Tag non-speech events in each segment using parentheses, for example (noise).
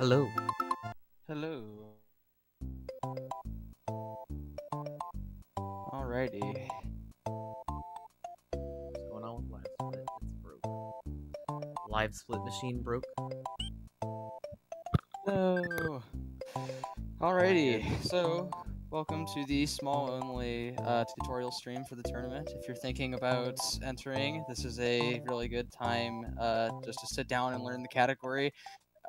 Hello. Hello. Alrighty. What's going on with Live Split? It's broke. Live Split machine broke. So, alrighty. So, welcome to the small only uh, tutorial stream for the tournament. If you're thinking about entering, this is a really good time uh, just to sit down and learn the category.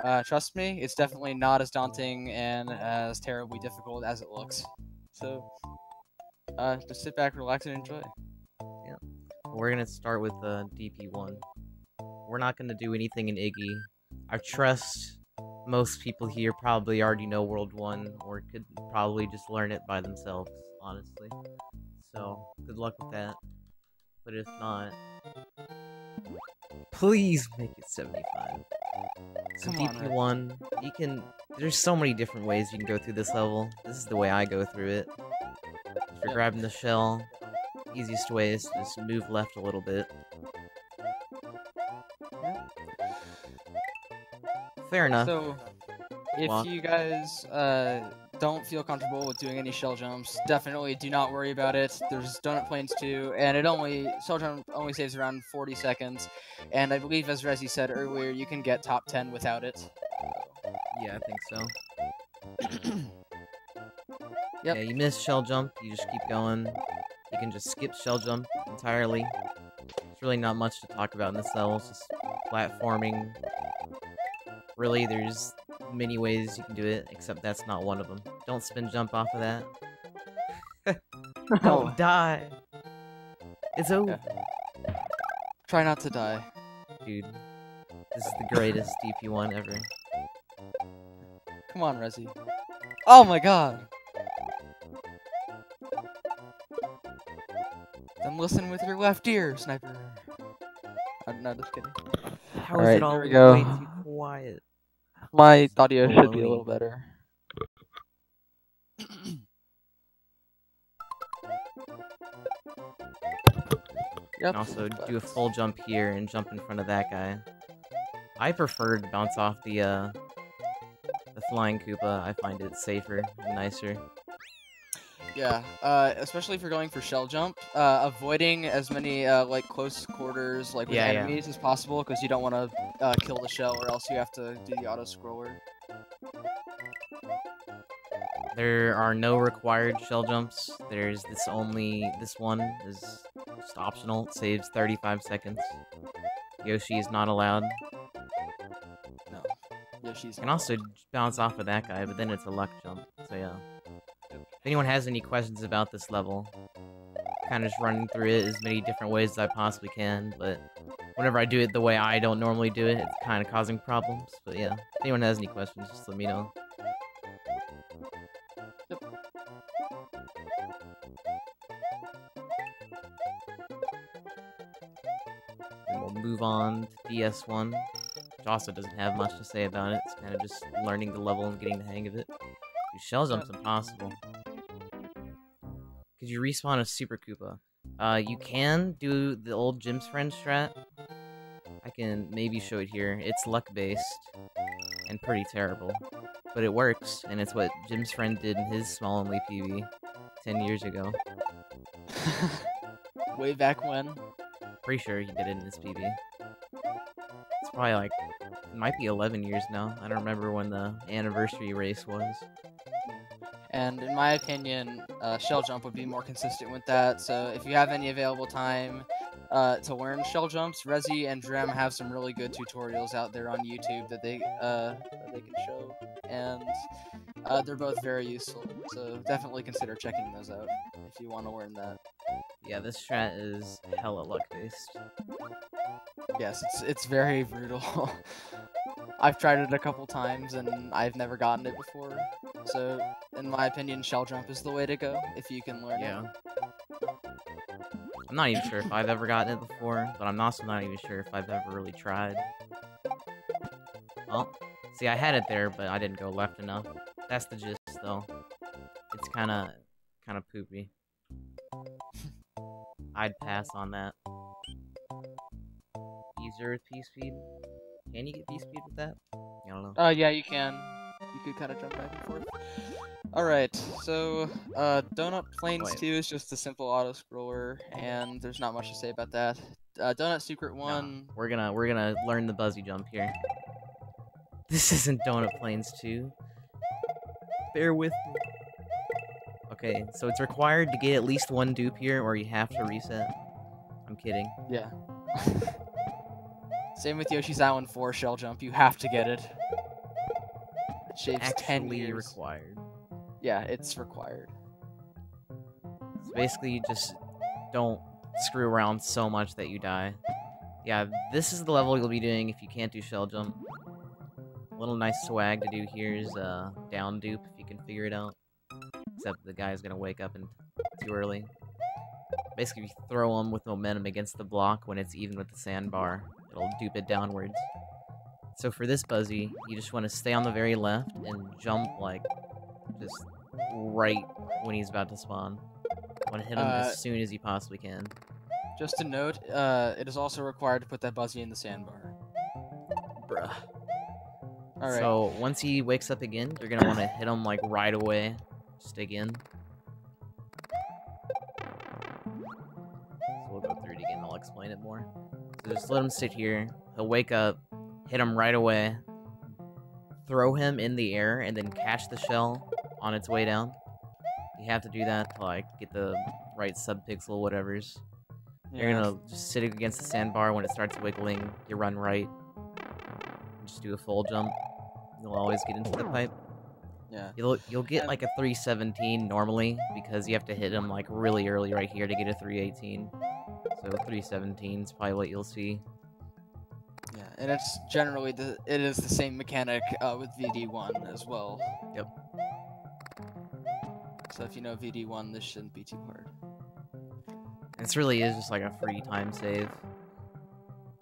Uh, trust me, it's definitely not as daunting and as terribly difficult as it looks. So, uh, just sit back, relax, and enjoy. Yeah. We're gonna start with uh, DP1. We're not gonna do anything in Iggy. I trust most people here probably already know World 1 or could probably just learn it by themselves, honestly. So, good luck with that. But if not, please make it 75. So Come on, Rick. DP1, you can. There's so many different ways you can go through this level. This is the way I go through it. If you're grabbing the shell, easiest way is to just move left a little bit. Fair enough. So, if Well- you guys uh, don't feel comfortable with doing any shell jumps, definitely do not worry about it. There's Donut Plains too, and it only shell jump only saves around 40 seconds. And I believe, as Resi said earlier, you can get top 10 without it. yeah, I think so. (coughs) Yep. Yeah, you miss shell jump, you just keep going. You can just skip shell jump entirely. There's really not much to talk about in this level. It's just platforming. Really, there's many ways you can do it, except that's not one of them. Don't spin jump off of that. (laughs) Don't (laughs) die. It's over, Try not to die. dude. This is the greatest (laughs) DP1 ever. Come on, Resi. Oh my god! Then listen with your left ear, sniper. I'm not just kidding. How is Alright, it all here we go. way too quiet? My audio should be a little better. Yep. also do a full jump here and jump in front of that guy. I prefer to bounce off the uh the flying Koopa. I find it safer and nicer. Yeah, uh, especially if you're going for shell jump, uh, avoiding as many uh, like close quarters like with Yeah, yeah. enemies as possible because you don't want to uh, kill the shell or else you have to do the auto scroller. There are no required shell jumps. There's this only this one is just optional. It saves 35 seconds. Yoshi is not allowed. No, Yoshi's. Can also bounce off of that guy, but then it's a luck jump. So yeah. If anyone has any questions about this level, kind of just running through it as many different ways as I possibly can, but whenever I do it the way I don't normally do it, it's kind of causing problems. But yeah, if anyone has any questions, just let me know. And we'll move on to DS1, which also doesn't have much to say about it. It's kind of just learning the level and getting the hang of it. Dude, shell jump's impossible. You respawn a Super Koopa? Uh, you can do the old Jim's Friend strat. I can maybe show it here. It's luck based and pretty terrible, but it works, and it's what Jim's Friend did in his small only PV 10 years ago. (laughs) Way back when. Pretty sure he did it in his PV. It's probably like it might be 11 years now. I don't remember when the anniversary race was. And in my opinion, uh, shell jump would be more consistent with that. So if you have any available time uh, to learn shell jumps, Resi and Dram have some really good tutorials out there on YouTube that they uh, that they can show, and uh, they're both very useful. So definitely consider checking those out if you want to learn that. Yeah, this strat is hella luck based. Yes, it's it's very (laughs) brutal. I've tried it a couple times and I've never gotten it before. So, in my opinion, shell jump is the way to go if you can learn it. Yeah. I'm not even sure if I've ever gotten it before, but I'm also not even sure if I've ever really tried. Well, see, I had it there, but I didn't go left enough. That's the gist, though. It's kind of, kind of poopy. (laughs) I'd pass on that. Easier with P speed. Can you get P speed with that? I don't know. Uh, yeah, you can. You could kind of jump back and forth. Alright, so, uh, Donut Plains Wait. 2 is just a simple auto-scroller, and there's not much to say about that. Uh, Donut Secret Nah, 1, we're gonna we're gonna learn the buzzy jump here. This isn't Donut Plains 2. Bear with me. Okay, so it's required to get at least one dupe here, or you have to reset. I'm kidding. yeah. (laughs) Same with Yoshi's Island 4 shell jump, you have to get it. It shaves 10 Actually years. required. yeah, it's required. So basically, you just don't screw around so much that you die. Yeah, this is the level you'll be doing if you can't do shell jump. A little nice swag to do here is uh, down dupe if you can figure it out. Except the guy's gonna wake up and too early. Basically, if you throw him with momentum against the block when it's even with the sandbar, it'll dupe it downwards. So for this Buzzy, you just want to stay on the very left and jump like just right when he's about to spawn. Want to hit him Uh, as soon as you possibly can. Just to note, uh, it is also required to put that Buzzy in the sandbar. Bruh. Alright. So once he wakes up again, you're gonna want to hit him like right away. Just again. So we'll go through it again. I'll explain it more. So just let him sit here. He'll wake up, hit him right away, throw him in the air, and then catch the shell on its way down. You have to do that to like get the right subpixel whatever's. You're gonna just sit against the sandbar when it starts wiggling. You run right. Just do a full jump. You'll always get into the pipe. Yeah. You'll you'll get like a 317 normally because you have to hit him like really early right here to get a 318. So 317 is probably what you'll see. And it's generally the it is the same mechanic uh, with VD1 as well. Yep. So if you know VD1, this shouldn't be too hard. This really is just like a free time save.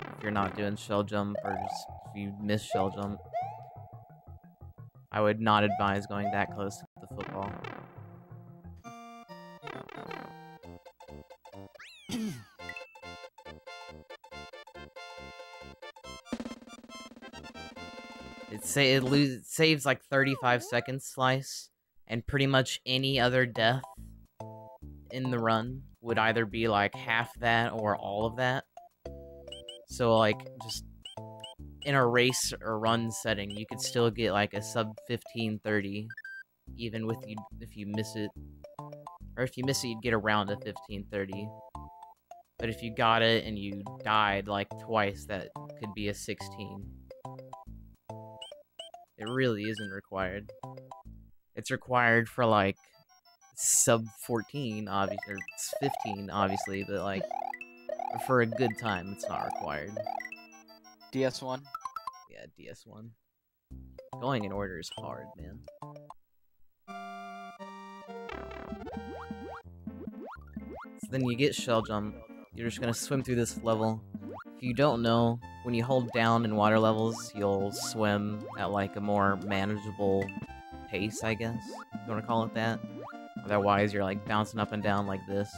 If you're not doing shell jump or just if you miss shell jump. I would not advise going that close to the football. It say it, it saves like 35 seconds slice, and pretty much any other death in the run would either be like half that or all of that. So like just in a race or run setting, you could still get like a sub 1530 even with you if you miss it. Or if you miss it, you'd get around a 1530. But if you got it and you died like twice, that could be a 16. It really isn't required. It's required for like sub 14, obviously, or it's 15, obviously, but like for a good time, it's not required. DS1. Yeah, DS1. Going in order is hard, man. So then you get shell jump. You're just gonna swim through this level. If you don't know, when you hold down in water levels, you'll swim at like a more manageable pace, I guess. You wanna call it that. Otherwise, you're like bouncing up and down like this.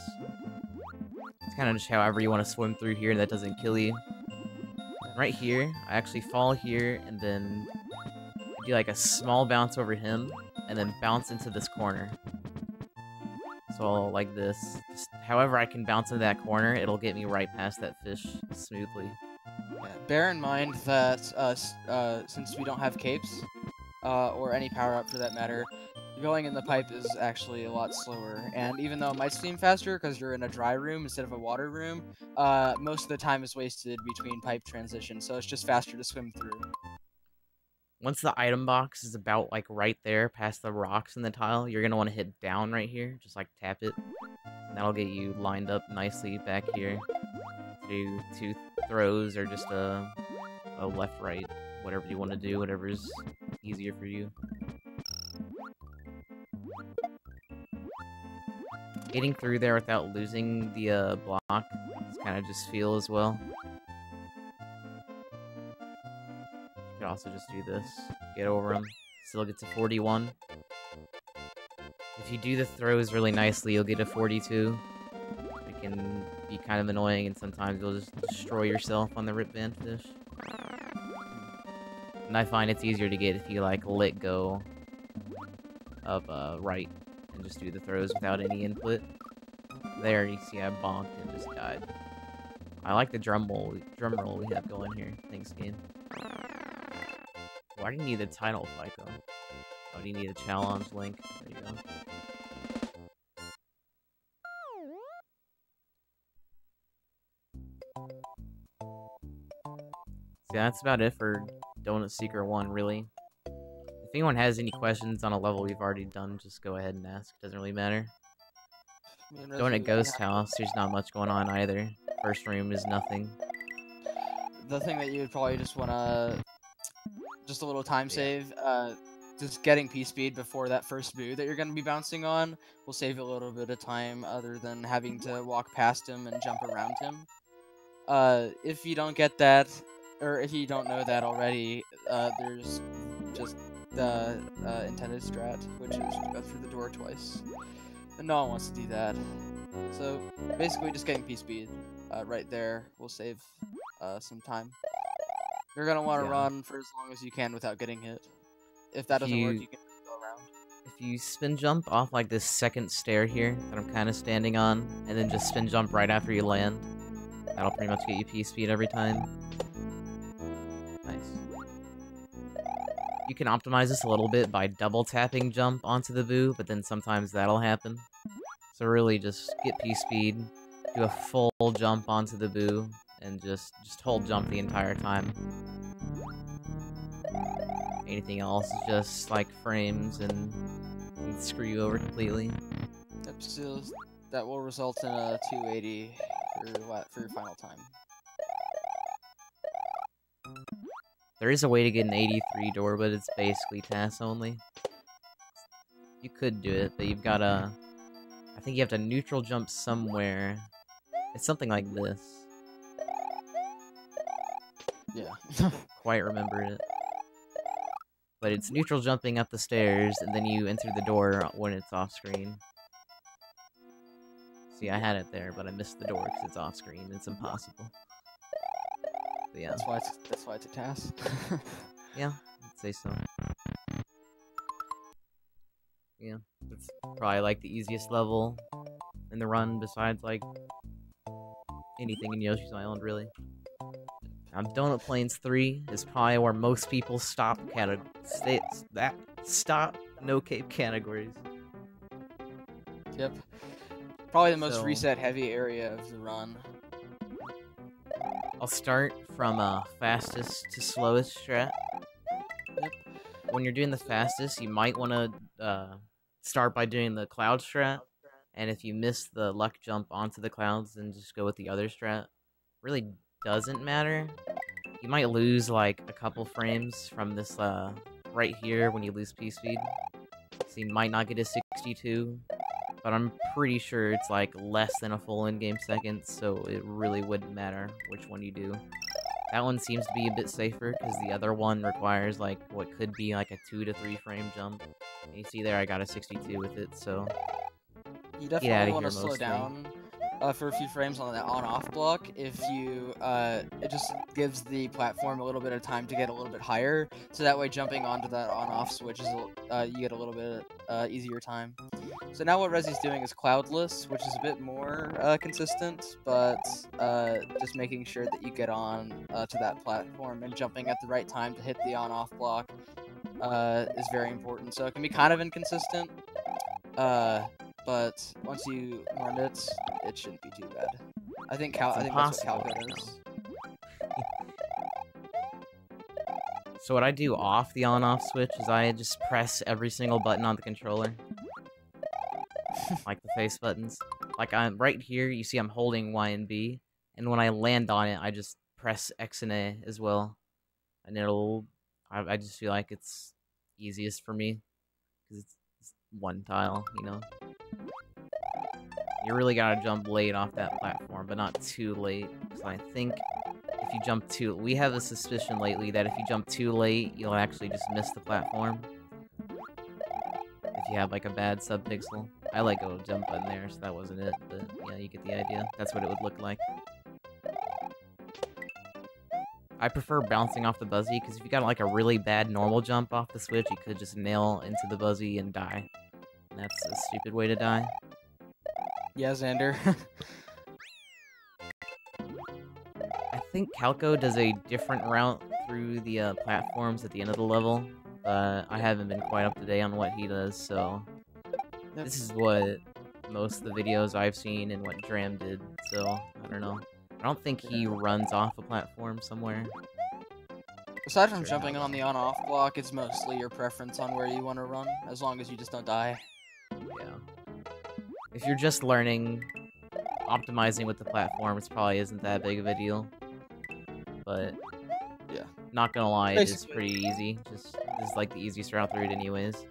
It's kind of just however you want to swim through here that doesn't kill you. Right here, I actually fall here and then do like a small bounce over him and then bounce into this corner. So like this. Just however I can bounce into that corner, it'll get me right past that fish smoothly. Yeah. Bear in mind that uh, uh, since we don't have capes, uh, or any power up for that matter, going in the pipe is actually a lot slower. And even though it might seem faster because you're in a dry room instead of a water room, uh, most of the time is wasted between pipe transitions, so it's just faster to swim through. Once the item box is about like right there past the rocks in the tile, you're gonna want to hit down right here, just like tap it. That'll get you lined up nicely back here. Do two throws or just a, a left right, whatever you want to do, whatever's easier for you. Getting through there without losing the uh, block is kind of just feel as well. You could also just do this. Get over him. Still gets a 41. If you do the throws really nicely, you'll get a 42. It can be kind of annoying, and sometimes you'll just destroy yourself on the Rip Van Fish. And I find it's easier to get if you like let go of uh, right and just do the throws without any input. There, you see I bonked and just died. I like the drum roll, drum roll we have going here. Thanks, game. Why do you need a title though? Oh, do you need a challenge link? There you go. That's about it for Donut Secret 1, really. If anyone has any questions on a level we've already done, just go ahead and ask. Doesn't really matter. Me and Going Resi, at we Ghost House, there's not much going on either. First room is nothing. The thing that you would probably just want to, just a little time Yeah. save. Uh, just getting P speed before that first boo that you're going to be bouncing on will save you a little bit of time, other than having to walk past him and jump around him. Uh, if you don't get that, or if you don't know that already, uh, there's just the uh, intended strat, which is to go through the door twice. And no one wants to do that. So basically, just getting P speed uh, right there will save uh, some time. You're gonna want to Yeah. run for as long as you can without getting hit. If that If doesn't work, you- you can go around. If you spin jump off like this second stair here that I'm kind of standing on, and then just spin jump right after you land, that'll pretty much get you P speed every time. You can optimize this a little bit by double tapping jump onto the boo, but then sometimes that'll happen. So really just get P speed, do a full jump onto the boo, and just just hold jump the entire time. Anything else is just like frames and, and screw you over completely. That will result in a 280 for what for your final time. There is a way to get an 83 door, but it's basically TAS only. You could do it, but you've gotta... I think you have to neutral jump somewhere. It's something like this. Yeah. (laughs) Quite remember it. But it's neutral jumping up the stairs, and then you enter the door when it's off screen. See, I had it there, but I missed the door because it's off screen. It's impossible. But yeah, that's why it's that's why it's a TAS. (laughs) yeah, I'd say so. Yeah, it's probably like the easiest level in the run besides like anything in Yoshi's Island, really. Um, Donut Plains 3 is probably where most people stop category that stop no cape categories. yep. Probably the most So- reset heavy area of the run. I'll start from uh, fastest to slowest strat. Yep. When you're doing the fastest, you might want to uh, start by doing the cloud strat, and if you miss the luck jump onto the clouds, then just go with the other strat. Really doesn't matter. You might lose like a couple frames from this uh, right here when you lose P speed. So you might not get a 62, but I'm pretty sure it's like less than a full in-game second, so it really wouldn't matter which one you do. That one seems to be a bit safer because the other one requires like what could be like a two to three frame jump. And you see there, I got a 62 with it, so You definitely want to slow down uh, for a few frames on that on-off block. If you, uh, it just gives the platform a little bit of time to get a little bit higher, so that way jumping onto that on-off switch is, uh, you get a little bit uh, easier time. So now what Resi's doing is cloudless, which is a bit more uh, consistent, but uh, just making sure that you get on uh, to that platform and jumping at the right time to hit the on-off block uh, is very important. So it can be kind of inconsistent. Uh, but once you learn it, it shouldn't be too bad. I think Cal. It's I think that's what Calco does. (laughs) So what I do off the on-off switch is I just press every single button on the controller. like the face buttons. Like I'm right here, you see I'm holding Y and B, and when I land on it, I just press X and A as well. And it'll I, I just feel like it's easiest for me because it's, it's one tile, you know. You really gotta jump late off that platform, but not too late. I think if you jump too, we have a suspicion lately that if you jump too late, you'll actually just miss the platform. If you have like a bad subpixel, I let go of jump button there, so that wasn't it. But yeah, you get the idea. That's what it would look like. I prefer bouncing off the buzzy because if you got like a really bad normal jump off the switch, you could just nail into the buzzy and die. And that's a stupid way to die. Yeah, Xander. (laughs) I think Calco does a different route through the uh, platforms at the end of the level, but I haven't been quite up to date on what he does, so Yep. this is what most of the videos I've seen and what Dram did, so I don't know. I don't think he runs off a platform somewhere. Aside from Sure. jumping on the on-off block, it's mostly your preference on where you want to run, as long as you just don't die. If you're just learning, optimizing with the platforms probably isn't that big of a deal. But Yeah. not gonna lie, it is pretty easy. Just this is like the easiest route through it anyways.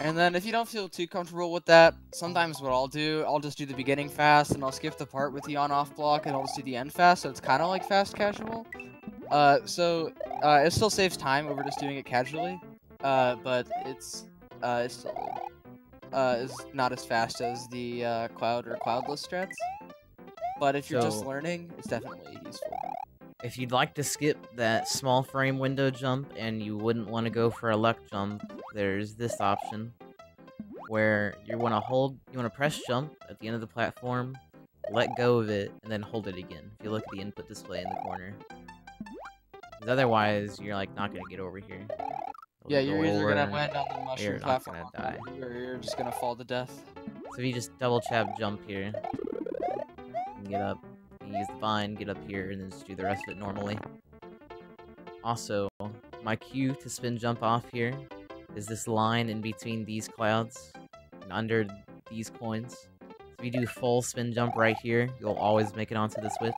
And then if you don't feel too comfortable with that, sometimes what I'll do, I'll just do the beginning fast and I'll skip the part with the on-off block and I'll just do the end fast, so it's kind of like fast casual. Uh, so uh, it still saves time over just doing it casually, uh, but it's uh, it's still uh, is not as fast as the uh, cloud or cloudless strats. But if you're just learning, it's definitely useful. If you'd like to skip that small frame window jump and you wouldn't want to go for a luck jump, there's this option where you want to hold, you want to press jump at the end of the platform, let go of it, and then hold it again. If you look at the input display in the corner. 'Cause otherwise, you're like not gonna get over here. It'll Yeah, you're either gonna land on the mushroom not platform gonna on top, or you're just gonna fall to death. So if you just double tap jump here, and get up, you use the vine, get up here, and then just do the rest of it normally. Also, my cue to spin jump off here is this line in between these clouds and under these coins. So if you do full spin jump right here, you'll always make it onto the switch.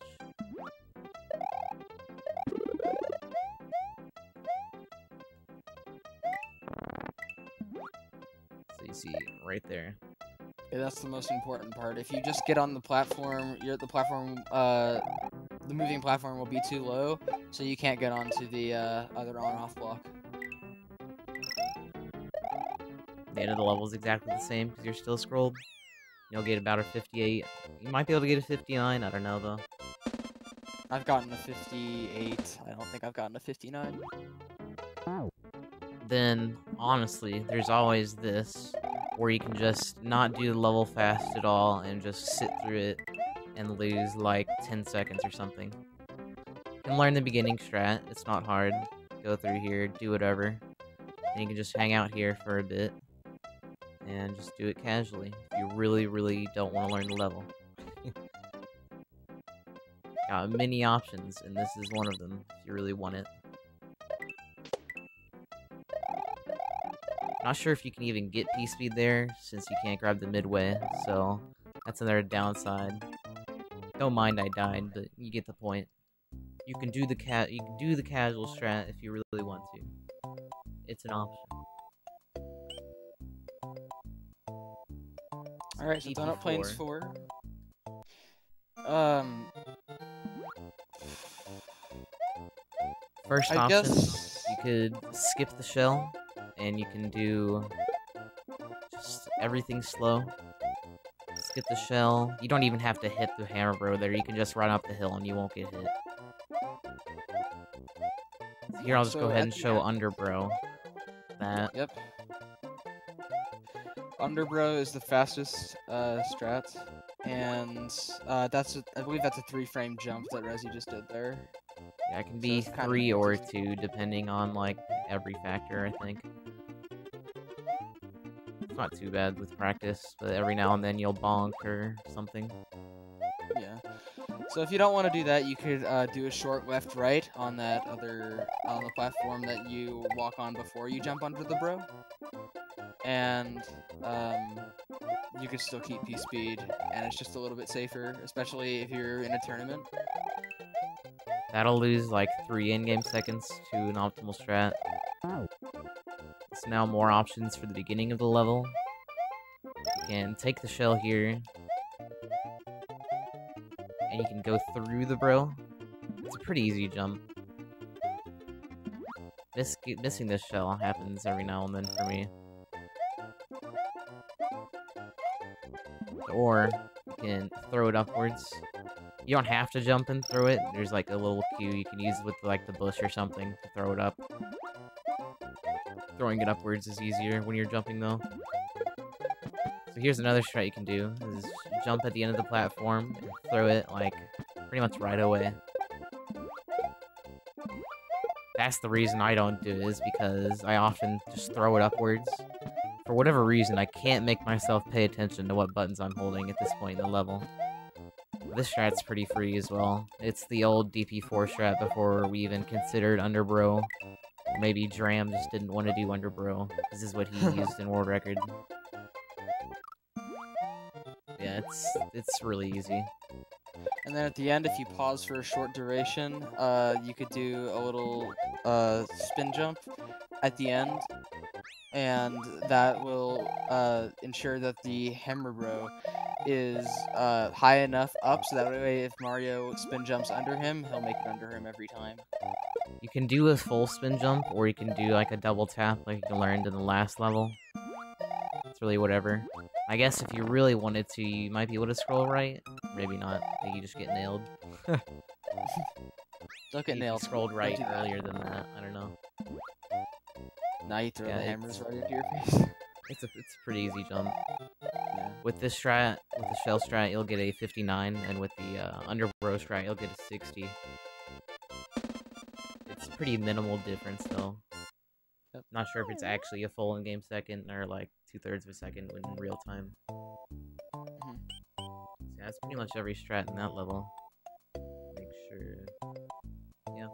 Right there. Yeah, that's the most important part. If you just get on the platform, you're the platform, uh, the moving platform will be too low, so you can't get onto the uh, other on-off block. The end of the level is exactly the same because you're still scrolled. You'll get about a 58. You might be able to get a 59. I don't know though. I've gotten a 58. I don't think I've gotten a 59. Then, honestly, there's always this where you can just not do the level fast at all and just sit through it and lose like 10 seconds or something. You can learn the beginning strat. It's not hard. Go through here, do whatever. And you can just hang out here for a bit and just do it casually if you really, really don't want to learn the level. (laughs) Got many options, and this is one of them if you really want it. Not sure if you can even get P-Speed there, since you can't grab the midway, so that's another downside. Don't mind I died, but you get the point. You can do the ca- you can do the casual strat if you really want to. It's an option. Alright, so Donut Plains DP4. 4. Um, First I option, guess... you could skip the shell, and you can do just everything slow. Skip the shell. You don't even have to hit the hammer bro there. You can just run up the hill and you won't get hit. So here, I'll just So go ahead and show end- under bro. That Yep. Underbro is the fastest uh, strat, and uh, that's a, I believe that's a three-frame jump that Resi just did there. yeah, it can be kinda three or two depending on like every factor. I think. It's not too bad with practice, but every now and then you'll bonk or something. Yeah. So if you don't want to do that, you could uh, do a short left-right on that other on the platform that you walk on before you jump under the bro, and um, you could still keep P speed, and it's just a little bit safer, especially if you're in a tournament. That'll lose like three in-game seconds to an optimal strat. Now more options for the beginning of the level. You can take the shell here. And you can go through the bro. It's a pretty easy jump. Miss missing this shell happens every now and then for me. Or you can throw it upwards. You don't have to jump and throw it. There's like a little cue you can use with like the bush or something to throw it up. Throwing it upwards is easier when you're jumping though. So here's another strat you can do, is jump at the end of the platform and throw it like pretty much right away. That's the reason I don't do it, is because I often just throw it upwards. For whatever reason, I can't make myself pay attention to what buttons I'm holding at this point in the level. This strat's pretty free as well. It's the old DP4 strat before we even considered Underbro. Maybe Dram just didn't want to do Underbro. This is what he (laughs) used in World Record. Yeah, it's it's really easy. And then at the end, if you pause for a short duration, uh, you could do a little uh, spin jump at the end, and that will uh, ensure that the hammer bro is uh, high enough up so that way if Mario spin jumps under him, he'll make it under him every time. You can do a full spin jump, or you can do like a double tap like you learned in the last level. It's really whatever. I guess if you really wanted to, you might be able to scroll right. Maybe not. Maybe you just get nailed. (laughs) Don't get nailed. scrolled right do earlier than that. I don't know. Now you throw Yeah, the hammers right into your face. (laughs) It's a it's a pretty easy jump. yeah. With this strat, with the shell strat, you'll get a 59, and with the uh, underbro strat, you'll get a 60. It's pretty minimal difference though. Yep. Not sure if it's actually a full in-game second or like two thirds of a second in real time. Mhm. So yeah, that's pretty much every strat in that level. Make sure. Yeah.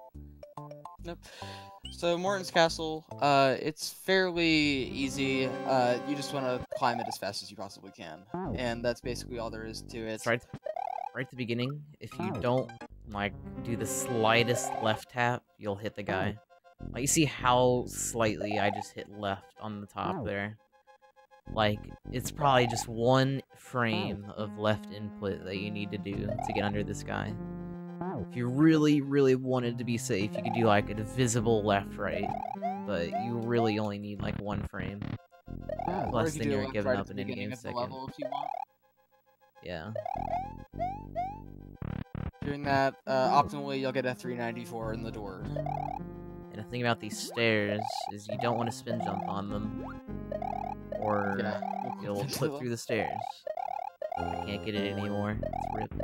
Yep. So Morton's Castle, uh, it's fairly easy. Uh, you just want to climb it as fast as you possibly can, and that's basically all there is to it. It's right, right at the beginning. If you don't like do the slightest left tap, you'll hit the oh. guy. Like you see how slightly I just hit left on the top there. Like it's probably just one frame of left input that you need to do to get under this guy. If you really, really wanted to be safe, you could do like a visible left right, but you really only need like one frame. Plus, you then do you're giving right up at the an in-game beginning of the second. level if you want. Yeah. Doing that uh, optimally, you'll get a 394 in the door. And the thing about these stairs is you don't want to spin jump on them, or Yeah. you'll (laughs) slip through the stairs. I can't get it anymore. It's ripped.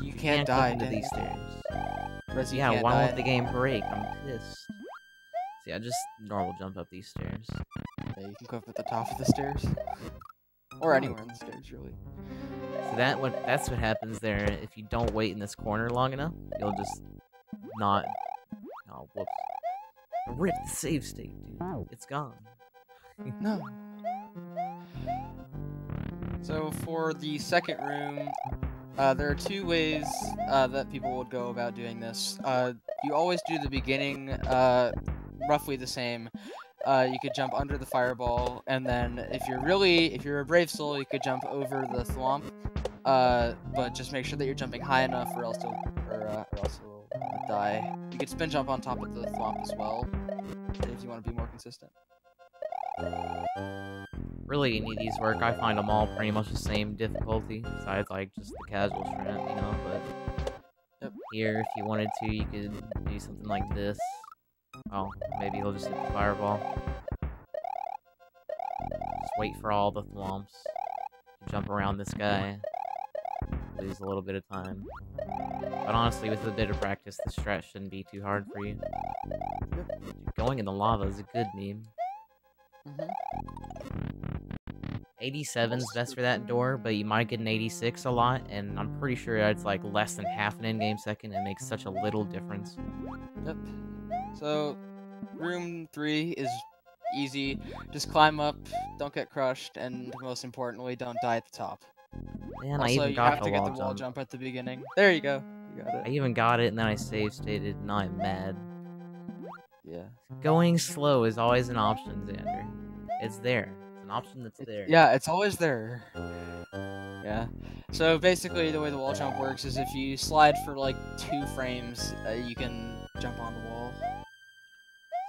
You You can't, clip die into these stairs. Rez, Yeah, can't why die. won't the game break? I'm pissed. See, I just normal jump up these stairs. Yeah, you can go up at the top of the stairs, or anywhere in the stairs, really. So that what that's what happens there. If you don't wait in this corner long enough, you'll just not. Oh, whoops! Rip the save state, dude. It's gone. No. (laughs) So for the second room, uh, there are two ways uh, that people would go about doing this. Uh, you always do the beginning uh, roughly the same. Uh, you could jump under the fireball, and then if you're really, if you're a brave soul, you could jump over the thwomp. Uh, but just make sure that you're jumping high enough, or else you'll, or, uh, or else you'll uh, die. You could spin jump on top of the thwomp as well, if you want to be more consistent. really any of these work. I find them all pretty much the same difficulty, besides like just the casual strength, you know. But Yep. here, if you wanted to, you could do something like this. Oh, maybe he'll just hit the fireball. Just wait for all the thwomps. Jump around this guy. Lose a little bit of time. But honestly, with a bit of practice, the strat shouldn't be too hard for you. Going in the lava is a good meme. hmm 87's best for that door, but you might get an 86 a lot, and I'm pretty sure it's like less than half an in-game second. It makes such a little difference. Yep. So, room three is easy. Just climb up, don't get crushed, and most importantly, don't die at the top. Man, I even you got have the to get wall the wall jump. jump at the beginning. There you go. You got I even got it, and then I save stated, and now I'm mad. Yeah. Going slow is always an option, Xander. It's there. It's an option that's there. Yeah, it's always there. Yeah. So basically, the way the wall jump works is if you slide for like two frames, uh, you can jump on the wall.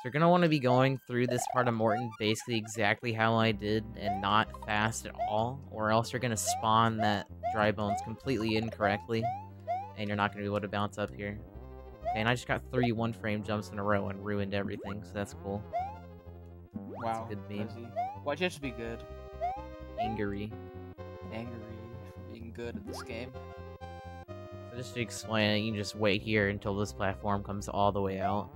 You're gonna want to be going through this part of Morton basically exactly how I did and not fast at all, or else you're gonna spawn that dry bones completely incorrectly, and you're not gonna be able to bounce up here. Okay, and I just got three one frame jumps in a row and ruined everything, so that's cool. Wow. good meme. Why'd you have to be good? Angry. Angry for being good at this game. So just to explain it, you can just wait here until this platform comes all the way out.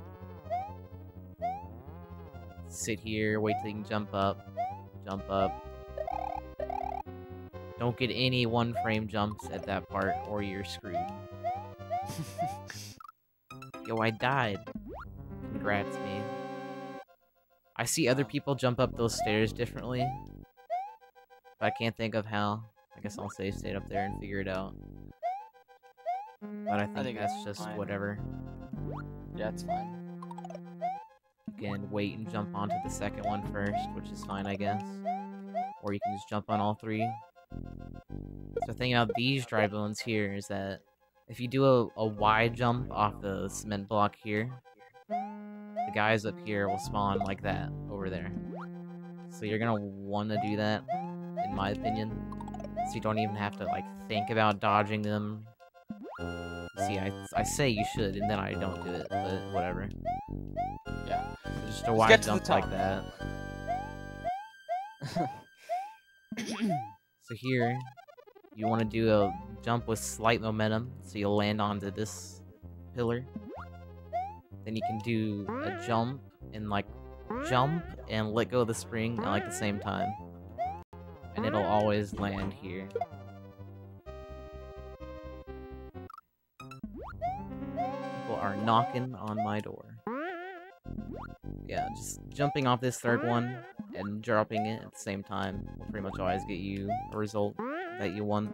Sit here, wait till you can jump up, jump up. Don't get any one frame jumps at that part or you're screwed. (laughs) Yo, I died. Congrats, me. I see other people jump up those stairs differently. But I can't think of how. I guess I'll save state up there and figure it out. But I think, think that's it's just fine. whatever. yeah, it's fine. Can wait and jump onto the second one first, which is fine, I guess. Or you can just jump on all three. So the thing about these dry bones here is that if you do a, a wide jump off the cement block here, the guys up here will spawn like that over there. So you're gonna want to do that, in my opinion. So you don't even have to like think about dodging them. See, I, I say you should, and then I don't do it, but whatever. Just a wide to jump like that. (laughs) So here, you want to do a jump with slight momentum, so you'll land onto this pillar. Then you can do a jump and like jump and let go of the spring at like the same time. And it'll always land here. People are knocking on my door. Yeah, just jumping off this third one and dropping it at the same time will pretty much always get you a result that you want.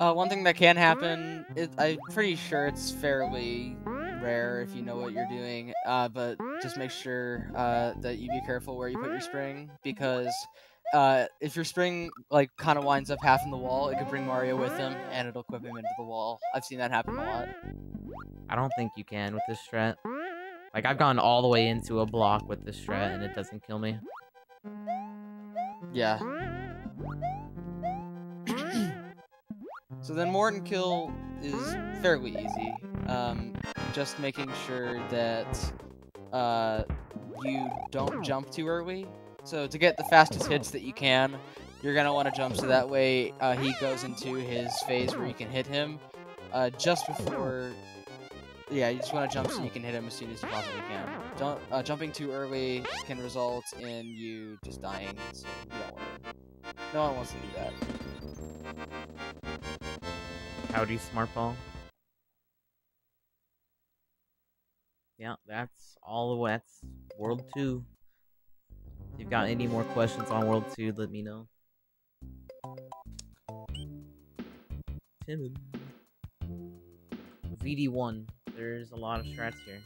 Uh, one thing that can happen, is, I'm pretty sure it's fairly rare if you know what you're doing, uh, but just make sure uh, that you be careful where you put your spring, because uh, if your spring like kind of winds up half in the wall, it could bring Mario with him, and it'll equip him into the wall. I've seen that happen a lot. I don't think you can with this strat. Like, I've gone all the way into a block with this strat and it doesn't kill me. Yeah. (clears throat) so then Morton kill is fairly easy. Um, just making sure that uh, you don't jump too early. So to get the fastest hits that you can, you're gonna want to jump so that way uh, he goes into his phase where you can hit him uh, just before. Yeah, you just want to jump so you can hit him as soon as you possibly can. Don't, uh, jumping too early can result in you just dying. So you don't want to. No one wants to do that. Howdy, smart ball. Yeah, that's all of that's World 2. If you've got any more questions on World 2, let me know. Timon. VD1. There's a lot of strats here.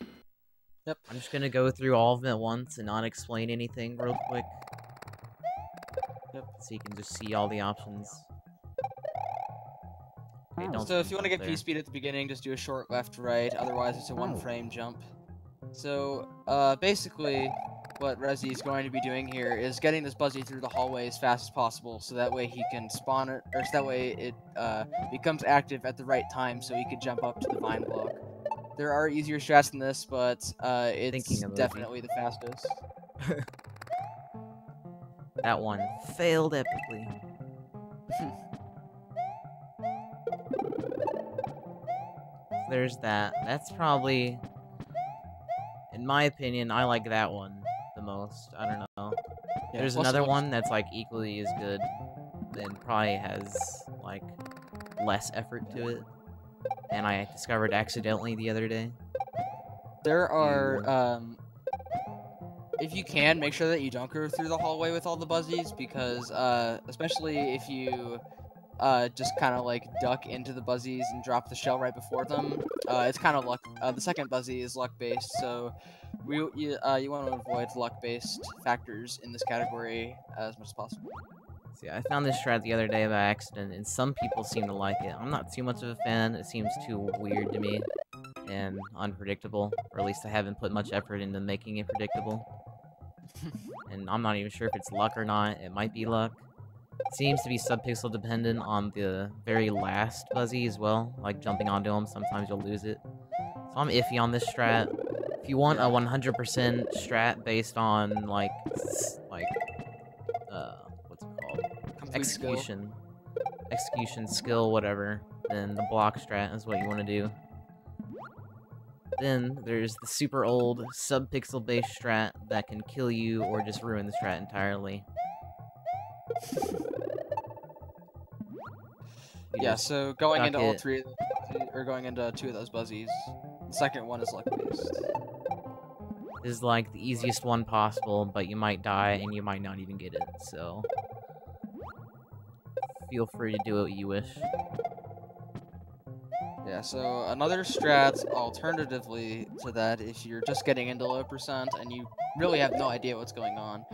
Yep. I'm just gonna go through all of them at once and not explain anything real quick. Yep. So you can just see all the options. Okay, don't So if you want to get there. P speed at the beginning, just do a short left right. Otherwise, it's a one frame jump. So uh, basically, what Rezi is going to be doing here is getting this Buzzy through the hallway as fast as possible, so that way he can spawn it, or so that way it uh, becomes active at the right time, so he can jump up to the vine block. There are easier strats than this, but uh, it's definitely the fastest. (laughs) That one failed epically. (laughs) There's that. That's probably, in my opinion, I like that one the most. I don't know. Yeah, There's another one that's like equally as good, and probably has like less effort to it. And I discovered accidentally the other day. There are, um, if you can, make sure that you don't go through the hallway with all the buzzies, because, uh, especially if you, uh, just kind of like duck into the buzzies and drop the shell right before them, uh, it's kind of luck. Uh, the second buzzy is luck based, so we, you, uh, you want to avoid luck based factors in this category as much as possible. See, I found this strat the other day by accident, and some people seem to like it. I'm not too much of a fan. It seems too weird to me. and unpredictable, or at least I haven't put much effort into making it predictable. (laughs) and I'm not even sure if it's luck or not. It might be luck. Seems to be subpixel dependent on the very last Buzzy as well. Like jumping onto him, sometimes you'll lose it. So I'm iffy on this strat. If you want a 100% strat based on like like uh what's it called? Complete skill. execution, execution skill, whatever, then the block strat is what you want to do. Then there's the super old sub-pixel based strat that can kill you or just ruin the strat entirely. Yeah, so going into all three those, or going into two of those buzzies, the second one is luck based. This is like the easiest one possible, but you might die and you might not even get it, so feel free to do what you wish. Yeah, so another strat alternatively to that, if you're just getting into low percent and you really have no idea what's going on,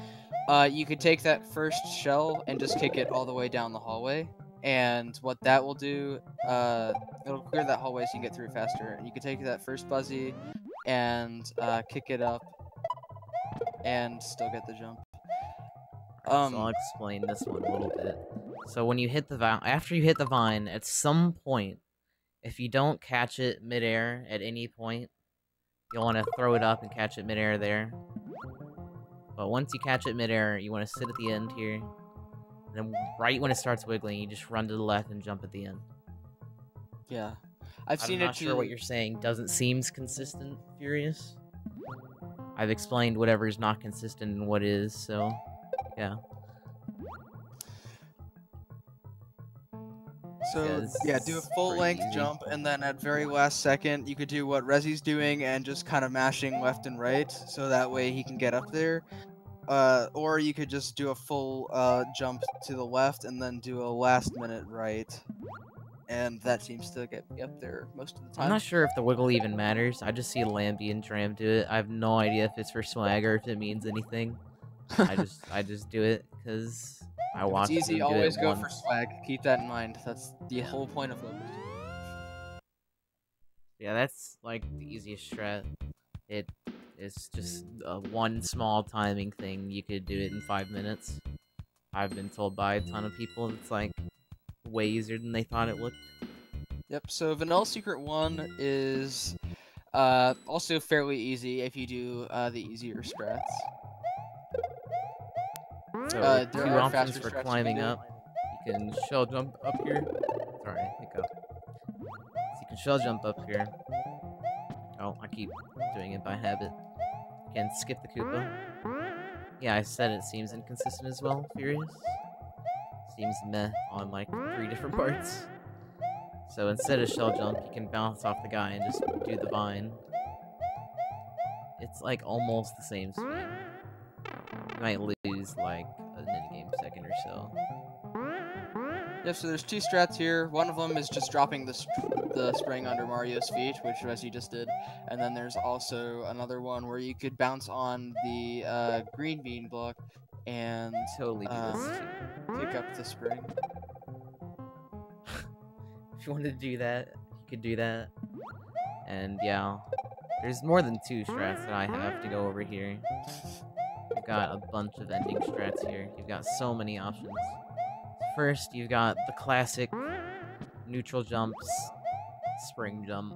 uh, you could take that first shell and just kick it all the way down the hallway. And what that will do, uh, it'll clear that hallway so you can get through faster. And you can take that first buzzy and uh, kick it up and still get the jump. Um, so I'll explain this one a little bit. So when you hit the vine, after you hit the vine, at some point, if you don't catch it midair at any point, you'll want to throw it up and catch it midair there. But once you catch it midair, you want to sit at the end here. And then right when it starts wiggling, you just run to the left and jump at the end. Yeah. I've I'm seen not it sure what you're saying doesn't seem consistent, Furious. I've explained whatever is not consistent and what is, so yeah. So Yeah, do a full length easy. jump, and then at very last second, you could do what Rezi's doing and just kind of mashing left and right, so that way he can get up there. Uh, or you could just do a full uh, jump to the left and then do a last minute right, and that seems to get me up there most of the time. I'm not sure if the wiggle even matters. I just see Lambie and Dram do it. I have no idea if it's for swag or if it means anything. I (laughs) just I just do it because I If watched it's easy. Always it go once. for swag. Keep that in mind. That's the whole point of Locust. Yeah, that's like the easiest strat. It is just a one small timing thing. You could do it in five minutes. I've been told by a ton of people it's like way easier than they thought it looked. Yep. So Vanilla Secret One is uh, also fairly easy if you do uh, the easier strats. So Uh, two options for climbing up. You can shell jump up here. Sorry, hiccup. So you can shell jump up here. Oh, I keep doing it by habit. Can skip the Koopa. Yeah, I said it seems inconsistent as well, Furious. Seems meh on like three different (laughs) parts. So instead of shell jump, you can bounce off the guy and just do the vine. It's like almost the same. You might lose like a minigame second or so. Yep. So there's two strats here. One of them is just dropping the the spring under Mario's feet, which Resi just did, and then there's also another one where you could bounce on the uh, green bean block and Totally Um, pick up the spring. (laughs) If you wanted to do that, you could do that. And yeah, there's more than two strats that I have to go over here. You've got a bunch of ending strats here. You've got so many options. First, you've got the classic neutral jumps, spring jump.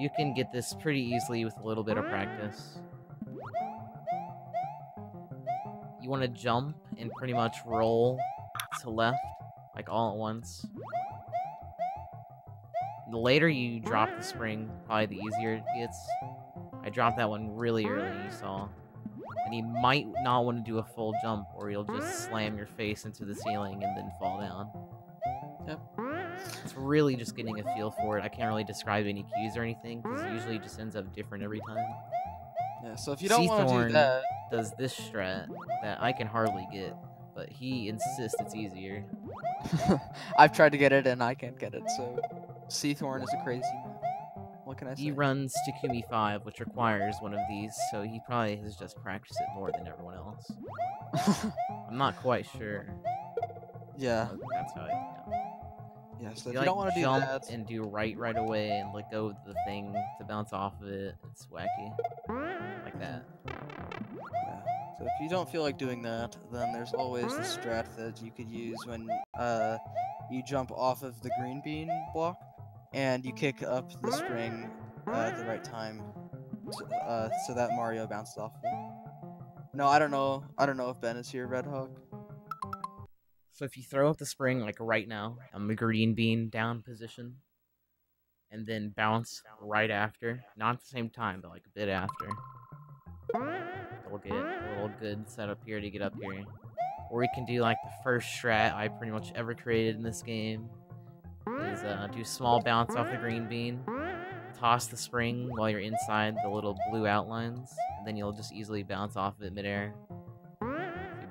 You can get this pretty easily with a little bit of practice. You want to jump and pretty much roll to left, like all at once. The later you drop the spring, probably the easier it gets. I dropped that one really early, you saw. And you might not want to do a full jump, or you'll just slam your face into the ceiling and then fall down. Yep. It's really just getting a feel for it. I can't really describe any cues or anything, because it usually just ends up different every time. Yeah. So if you don't want to do that, Does this strat that I can hardly get, but he insists it's easier. (laughs) I've tried to get it and I can't get it. So Seathorn is a crazy man. What can I say? He runs Takumi 5, which requires one of these, so he probably has just practiced it more than everyone else. (laughs) I'm not quite sure. yeah. That's how I, yeah. So you, you don't like, want to do jump that, and do right right away and let go of the thing to bounce off of it, it's wacky. Like that. Yeah. So if you don't feel like doing that, then there's always the strat that you could use when uh, you jump off of the green bean block and you kick up the spring uh, at the right time, so, uh, so that Mario bounced off. Of it. No, I don't know. I don't know if Ben is here, Red Hawk. So if you throw up the spring like right now, on the green bean down position, and then bounce right after, not at the same time, but like a bit after, we'll get a little good setup here to get up here. Or you can do like the first strat I pretty much ever created in this game, is uh, do small bounce off the green bean, toss the spring while you're inside the little blue outlines, and then you'll just easily bounce off of it midair.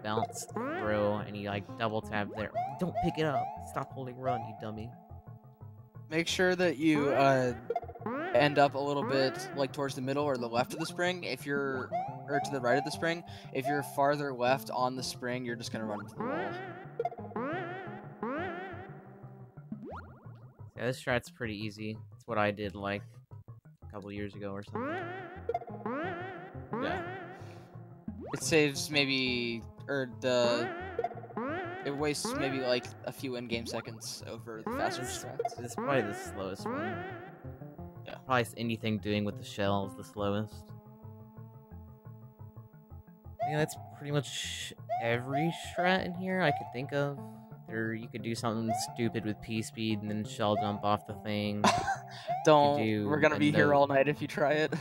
Bounce, throw, and you like double tap there. Don't pick it up. Stop holding run, you dummy. Make sure that you uh, end up a little bit like towards the middle or the left of the spring. If you're or to the right of the spring. If you're farther left on the spring, you're just gonna run into the wall. Yeah, this strat's pretty easy. It's what I did like a couple years ago or something. Yeah. It saves maybe or the it wastes maybe like a few in-game seconds over the faster strats. It's probably the slowest one. Yeah. Probably anything doing with the shell is the slowest. Yeah, that's pretty much every strat in here I could think of. There, you could do something stupid with P speed and then shell jump off the thing. (laughs) Don't. do We're gonna be here all night if you try it.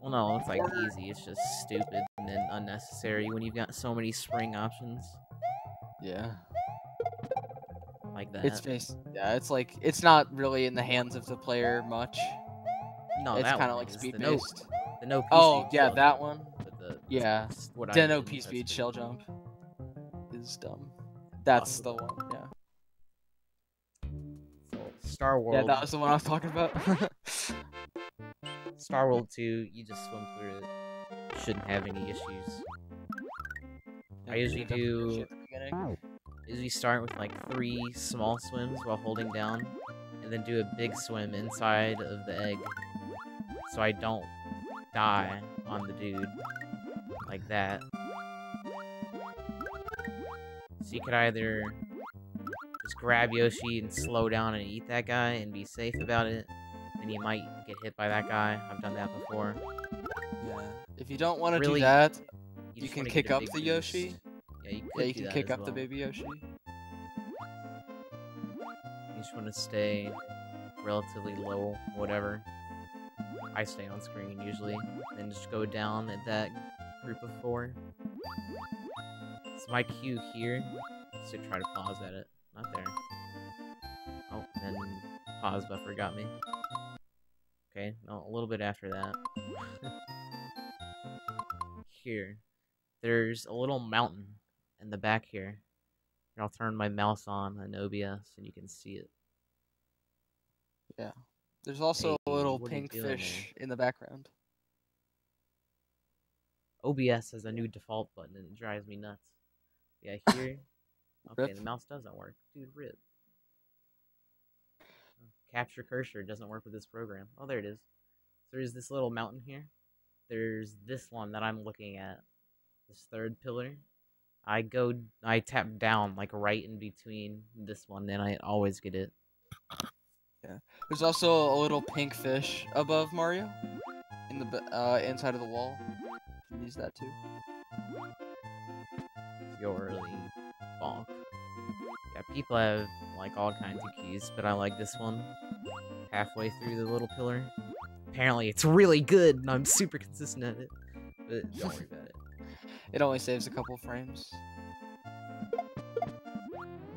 well, no, it's like (laughs) easy. It's just stupid and unnecessary when you've got so many spring options yeah. like that. It's based. Yeah. It's like it's not really in the hands of the player much. no, it's kind of like speed the no, the no oh, P Oh yeah, that jump, one. the Yeah. what I Deno did, P speed shell jump is dumb. That's the one. Yeah. Star Star Yeah, that was the one I was talking about. (laughs) Star World 2, you just swim through it. Shouldn't have any issues. I usually do- Usually start with like three small swims while holding down, and then do a big swim inside of the egg, so I don't die on the dude like that. So you could either just grab Yoshi and slow down and eat that guy and be safe about it, and you might get hit by that guy. I've done that before. If you don't want to Really, do that, You just can kick up the Yoshi. Yeah, you, yeah, you can kick up the baby Yoshi. You just want to stay relatively low, whatever. I stay on screen usually, then just go down at that group of four. It's my cue here, to try to pause at it. Not there. Oh, then pause buffer got me. Okay, no, a little bit after that. (laughs) here, there's a little mountain in the back here. I'll turn my mouse on on OBS and you can see it. Yeah. There's also a little what are you pink fish in the background. OBS has a new default button and it drives me nuts. Yeah, (laughs) here. Okay, the mouse doesn't work. Dude, rip. Capture cursor doesn't work with this program. Oh, there it is. So there's this little mountain here. There's this one that I'm looking at. This third pillar. I go, I tap down, like right in between this one, and I always get it. Yeah. There's also a little pink fish above Mario, in the uh, inside of the wall. You can use that too. Purely bonk. Yeah, people have like all kinds of keys, but I like this one. Halfway through the little pillar. Apparently, it's really good, and I'm super consistent at it. But don't worry about it. (laughs) It only saves a couple frames.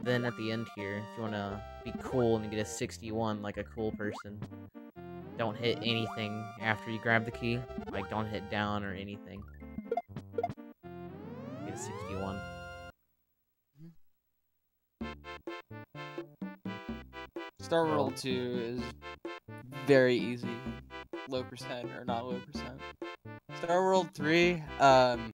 Then at the end here, if you want to be cool and get a 61 like a cool person, don't hit anything after you grab the key. Like, don't hit down or anything. Get a 61. Star World 2 is very easy. Low percent or not low percent. Star World 3, um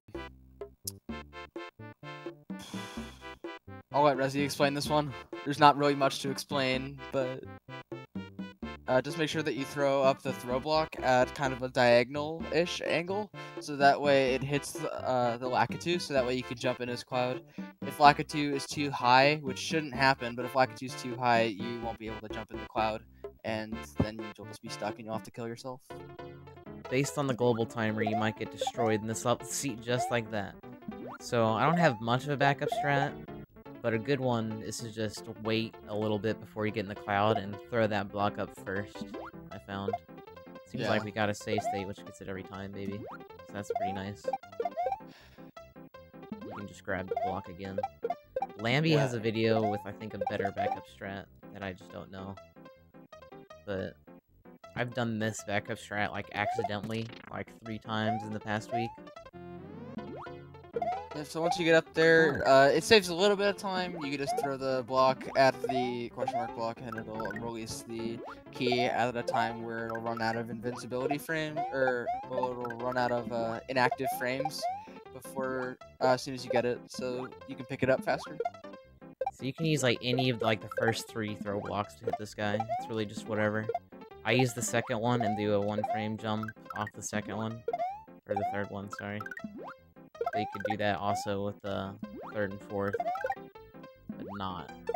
I'll let Resi explain this one. there's not really much to explain, but uh, just make sure that you throw up the throw block at kind of a diagonal-ish angle, so that way it hits the, uh, the Lakitu, so that way you can jump in his cloud. If Lakitu is too high, which shouldn't happen, but if Lakitu is too high, you won't be able to jump in the cloud, and then you'll just be stuck and you'll have to kill yourself. Based on the global timer, you might get destroyed in this seat just like that. So I don't have much of a backup strat, but a good one is to just wait a little bit before you get in the cloud and throw that block up first, I found. Seems Yeah. like we got a save state, which gets it every time, baby. So that's pretty nice. You can just grab the block again. Lambie has a video with, I think, a better backup strat that I just don't know. But I've done this backup strat, like, accidentally, like, three times in the past week. Yeah, so once you get up there, uh, it saves a little bit of time. You can just throw the block at the question mark block, and it'll release the key at a time where it'll run out of invincibility frame, or well, it'll run out of uh, inactive frames before uh, as soon as you get it, so you can pick it up faster. So you can use like any of like the first three throw blocks to hit this guy. It's really just whatever. I use the second one and do a one frame jump off the second one. Or the third one, sorry. You could do that also with the third and fourth. But not the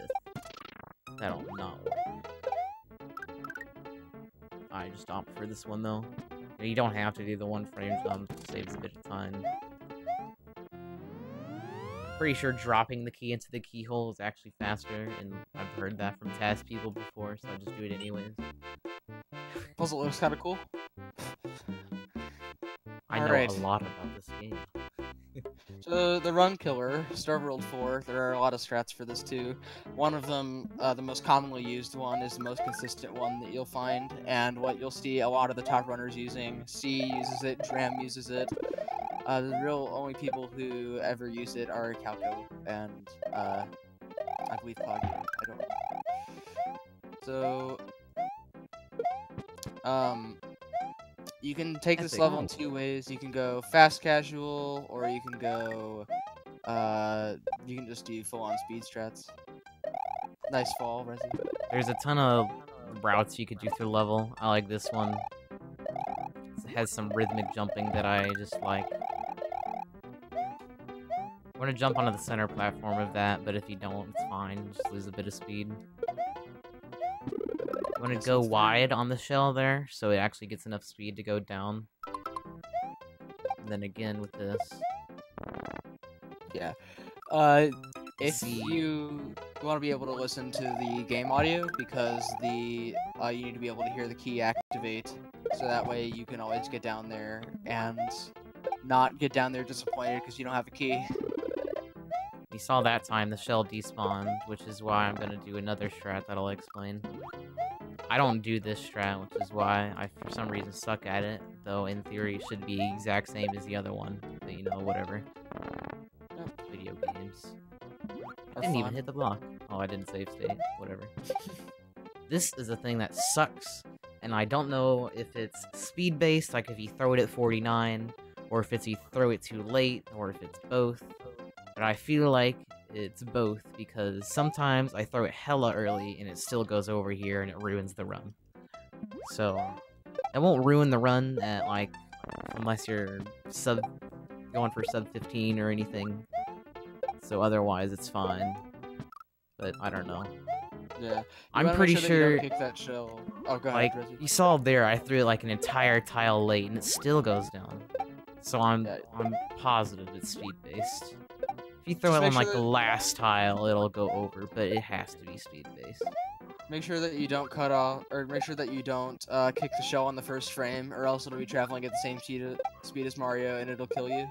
fifth. That'll not work. I just opt for this one though. You don't have to do the one frame jump, saves a bit of time. Pretty sure dropping the key into the keyhole is actually faster, and I've heard that from TAS people before, so I just do it anyways. (laughs) Puzzle looks kind of cool. I know Alright. a lot about this game. So the Run Killer, Star World 4, there are a lot of strats for this too. One of them, uh, the most commonly used one, is the most consistent one that you'll find, and what you'll see a lot of the top runners using. C uses it, Dram uses it. Uh, the real only people who ever use it are Calco and uh, I believe Poggy. I don't. So, um, you can take this level in two ways. You can go fast casual, or you can go. Uh, you can just do full on speed strats. Nice fall, Resi. There's a ton of routes you could do through level. I like this one. It has some rhythmic jumping that I just like. I'm gonna jump onto the center platform of that, but if you don't, it's fine. Just lose a bit of speed. I'm gonna go wide on the shell there, so it actually gets enough speed to go down. And then again with this. Yeah. Uh, if you want to be able to listen to the game audio, because the uh, you need to be able to hear the key activate, so that way you can always get down there and not get down there disappointed because you don't have a key. You saw that time the shell despawned, which is why I'm gonna do another strat that I'll explain. I don't do this strat, which is why I for some reason suck at it, though in theory it should be exact same as the other one. But you know, whatever. Video games. Or Didn't even hit the block. Oh, I didn't save state. Whatever. this is a thing that sucks, and I don't know if it's speed based, like if you throw it at 49, or if it's you throw it too late, or if it's both. But I feel like it's both because sometimes I throw it hella early and it still goes over here and it ruins the run. So it won't ruin the run at like unless you're sub going for sub 15 or anything. So otherwise it's fine. But I don't know. Yeah. You I'm pretty sure kick that shell. Oh, go like you saw there I threw like an entire tile late and it still goes down. So I'm Yeah. I'm positive it's speed based. If you throw Just it on like sure the last tile, it'll go over, but it has to be speed based. Make sure that you don't cut off, or make sure that you don't uh, kick the shell on the first frame, or else it'll be traveling at the same speed, as Mario, and it'll kill you.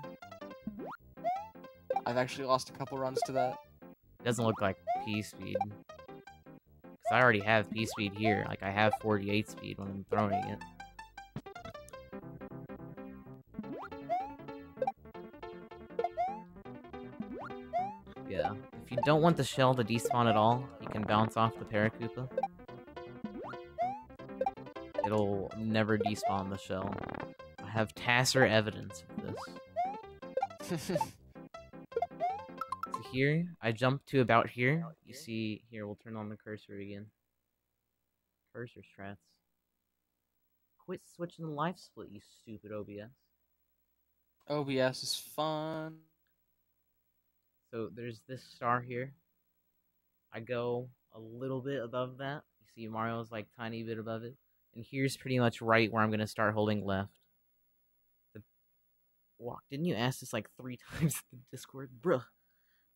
I've actually lost a couple runs to that. It doesn't look like P speed. Cause I already have P speed here. Like I have 48 speed when I'm throwing it. Don't want the shell to despawn at all, you can bounce off the Parakoopa. It'll never despawn the shell. I have Tasser evidence of this. (laughs) A here, I jump to about here. You see, here, we'll turn on the cursor again. Cursor strats. Quit switching the life split, you stupid OBS. OBS is fun. So there's this star here. I go a little bit above that. You see Mario's like tiny bit above it. And here's pretty much right where I'm gonna start holding left. The walk. Didn't you ask this like three (laughs) times in the Discord, bruh? Um,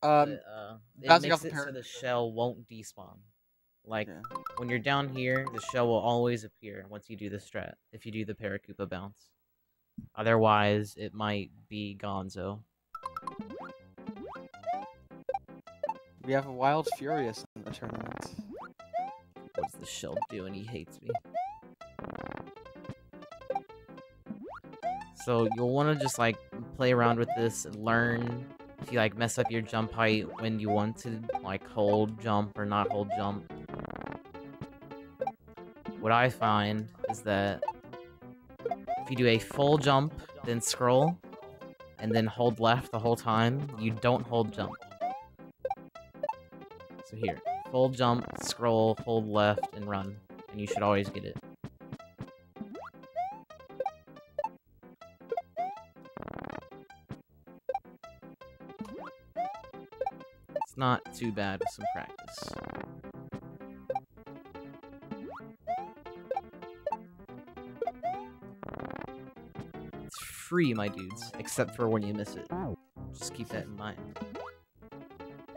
But, uh, it makes it so the shell won't despawn. Like yeah. when you're down here, the shell will always appear once you do the strat. If you do the Parakoopa bounce, otherwise it might be Gonzo. We have a Wild Furious in the tournament. What's the shell doing? He hates me. So you'll want to just like play around with this and learn if you like mess up your jump height when you want to like hold jump or not hold jump. What I find is that if you do a full jump, then scroll, and then hold left the whole time, you don't hold jump. Here, full jump, scroll, hold left, and run, and you should always get it. It's not too bad with some practice. It's free, my dudes, except for when you miss it. Just keep that in mind.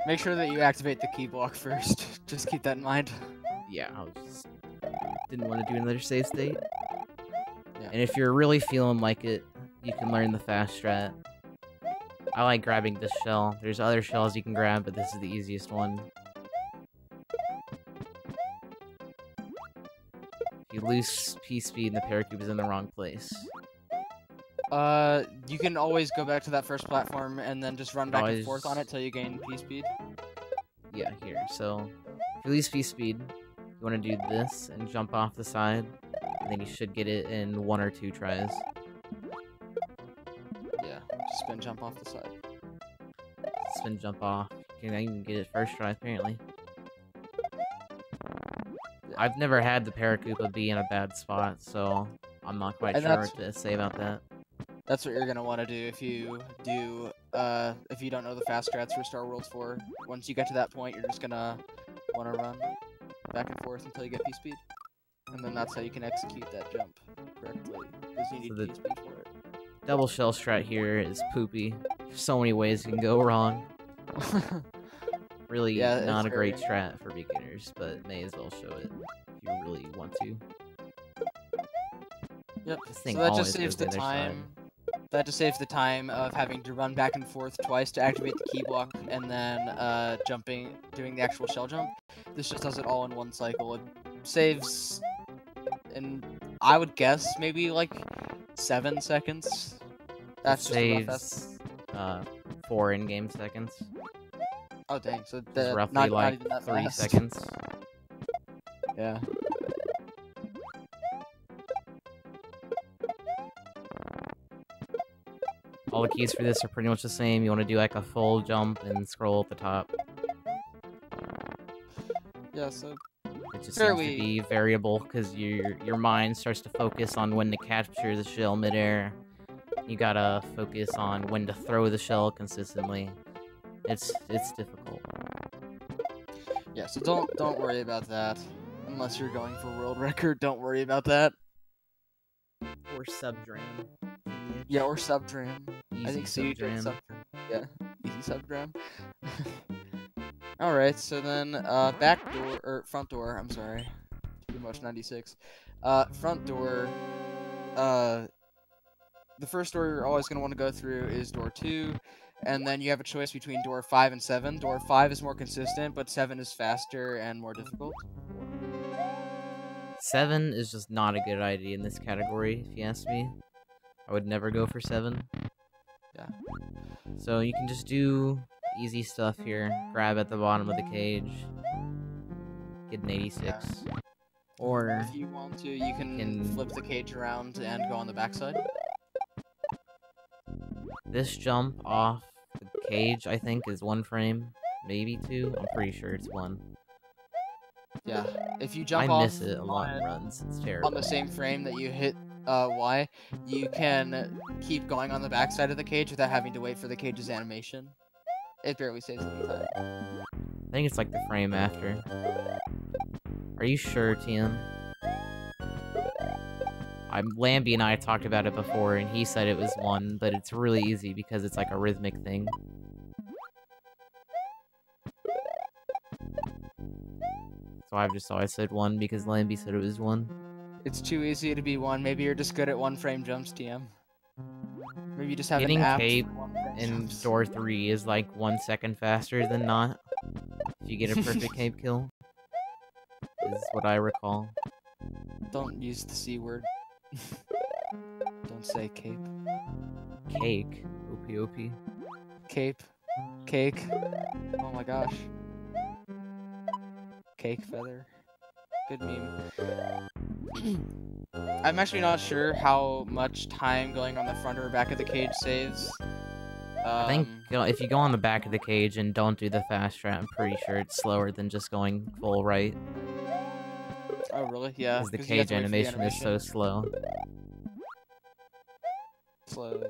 Make sure that you activate the key block first. (laughs) Just keep that in mind. Yeah, I was just didn't want to do another save state. Yeah. And if you're really feeling like it, you can learn the fast strat. I like grabbing this shell. There's other shells you can grab, but this is the easiest one. If you lose P speed, and the Paracoup is in the wrong place. Uh, you can always go back to that first platform and then just run back and forth on it till you gain P speed. Yeah, here. So, you P speed, you want to do this and jump off the side, and then you should get it in one or two tries. Yeah, just spin jump off the side. spin jump off. You can even get it first try, apparently. I've never had the Parakoopa be in a bad spot, so I'm not quite And sure what to say about that. That's what you're gonna want to do if you do. Uh, if you don't know the fast strats for Star World 4, once you get to that point, you're just gonna want to run back and forth until you get P speed, and then that's how you can execute that jump correctly because you need So the- P speed for it. Double shell strat here is poopy. So many ways you can go wrong. Really (laughs) Yeah, not a great strat for beginners, but may as well show it if you really want to. Yep. So that just saves the time. That just saves the time of having to run back and forth twice to activate the key block and then uh, jumping, doing the actual shell jump. This just does it all in one cycle. It saves, and I would guess maybe like seven seconds. That's just saves uh, four in-game seconds. Oh dang! So the, roughly not, not like that three fast. seconds. Yeah. All the keys for this are pretty much the same. You want to do like a full jump and scroll at the top. Yeah. So It just Fairly- seems to be variable because your your mind starts to focus on when to capture the shell midair. You gotta focus on when to throw the shell consistently. It's it's difficult. yeah. So don't don't worry about that. Unless you're going for world (laughs) record, don't worry about that. Or subdram. Yeah, or subdram. Easy I think so. You did subdram. subdram. Yeah, easy subdram. (laughs) All right, so then uh, back door or front door. I'm sorry, too much 96. Uh, front door. Uh, the first door you're always gonna want to go through is door two, and then you have a choice between door five and seven. Door five is more consistent, but seven is faster and more difficult. Seven is just not a good idea in this category, if you ask me. I would never go for seven. Yeah. So you can just do easy stuff here. Grab at the bottom of the cage. Get an 86. Or If you want to, you can, Can- flip the cage around and go on the backside. this jump off the cage, I think, is one frame, maybe two. I'm pretty sure it's one. Yeah. If you jump I off miss it a lot in runs. It's terrible. on the same frame that you hit uh, Y, you can keep going on the backside of the cage without having to wait for the cage's animation. It barely saves any time. I think it's like the frame after. Are you sure, TM? I'm Lambie and I talked about it before, and he said it was one, but it's really easy because it's like a rhythmic thing. So I've just always said one because Lambie said it was one. It's too easy to be one. Maybe you're just good at one frame jumps, TM. Maybe you just have Getting an app cape for one frame in jumps. door three is like one second faster than not. If you get a (laughs) perfect cape kill, is what I recall. Don't use the c word. (laughs) Don't say cape. Cake, op op. Cape. Cake. Oh my gosh. Cake feather. Good meme. (clears throat) I'm actually not sure how much time going on the front or back of the cage saves. I think Um, if you go on the back of the cage and don't do the fast strat, I'm pretty sure it's slower than just going full right. Oh really? Yeah. Because the 'cause you have cage for the animation, is so slow. slow.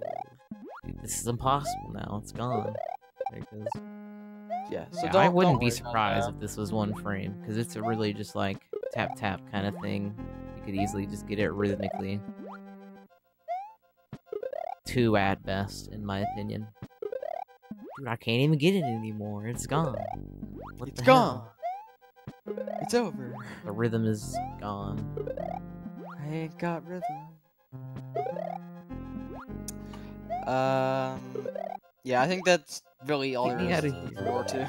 Dude, this is impossible now. It's gone. There it goes. Yeah. So Yeah, I wouldn't be surprised if this was one frame, because it's a really just like tap tap kind of thing. You could easily just get it rhythmically. Two at best, in my opinion. Dude, I can't even get it anymore. It's gone. What It's gone. hell? It's over. The rhythm is gone. I ain't got rhythm. Um. Yeah, I think that's really all there is outta to here. Two.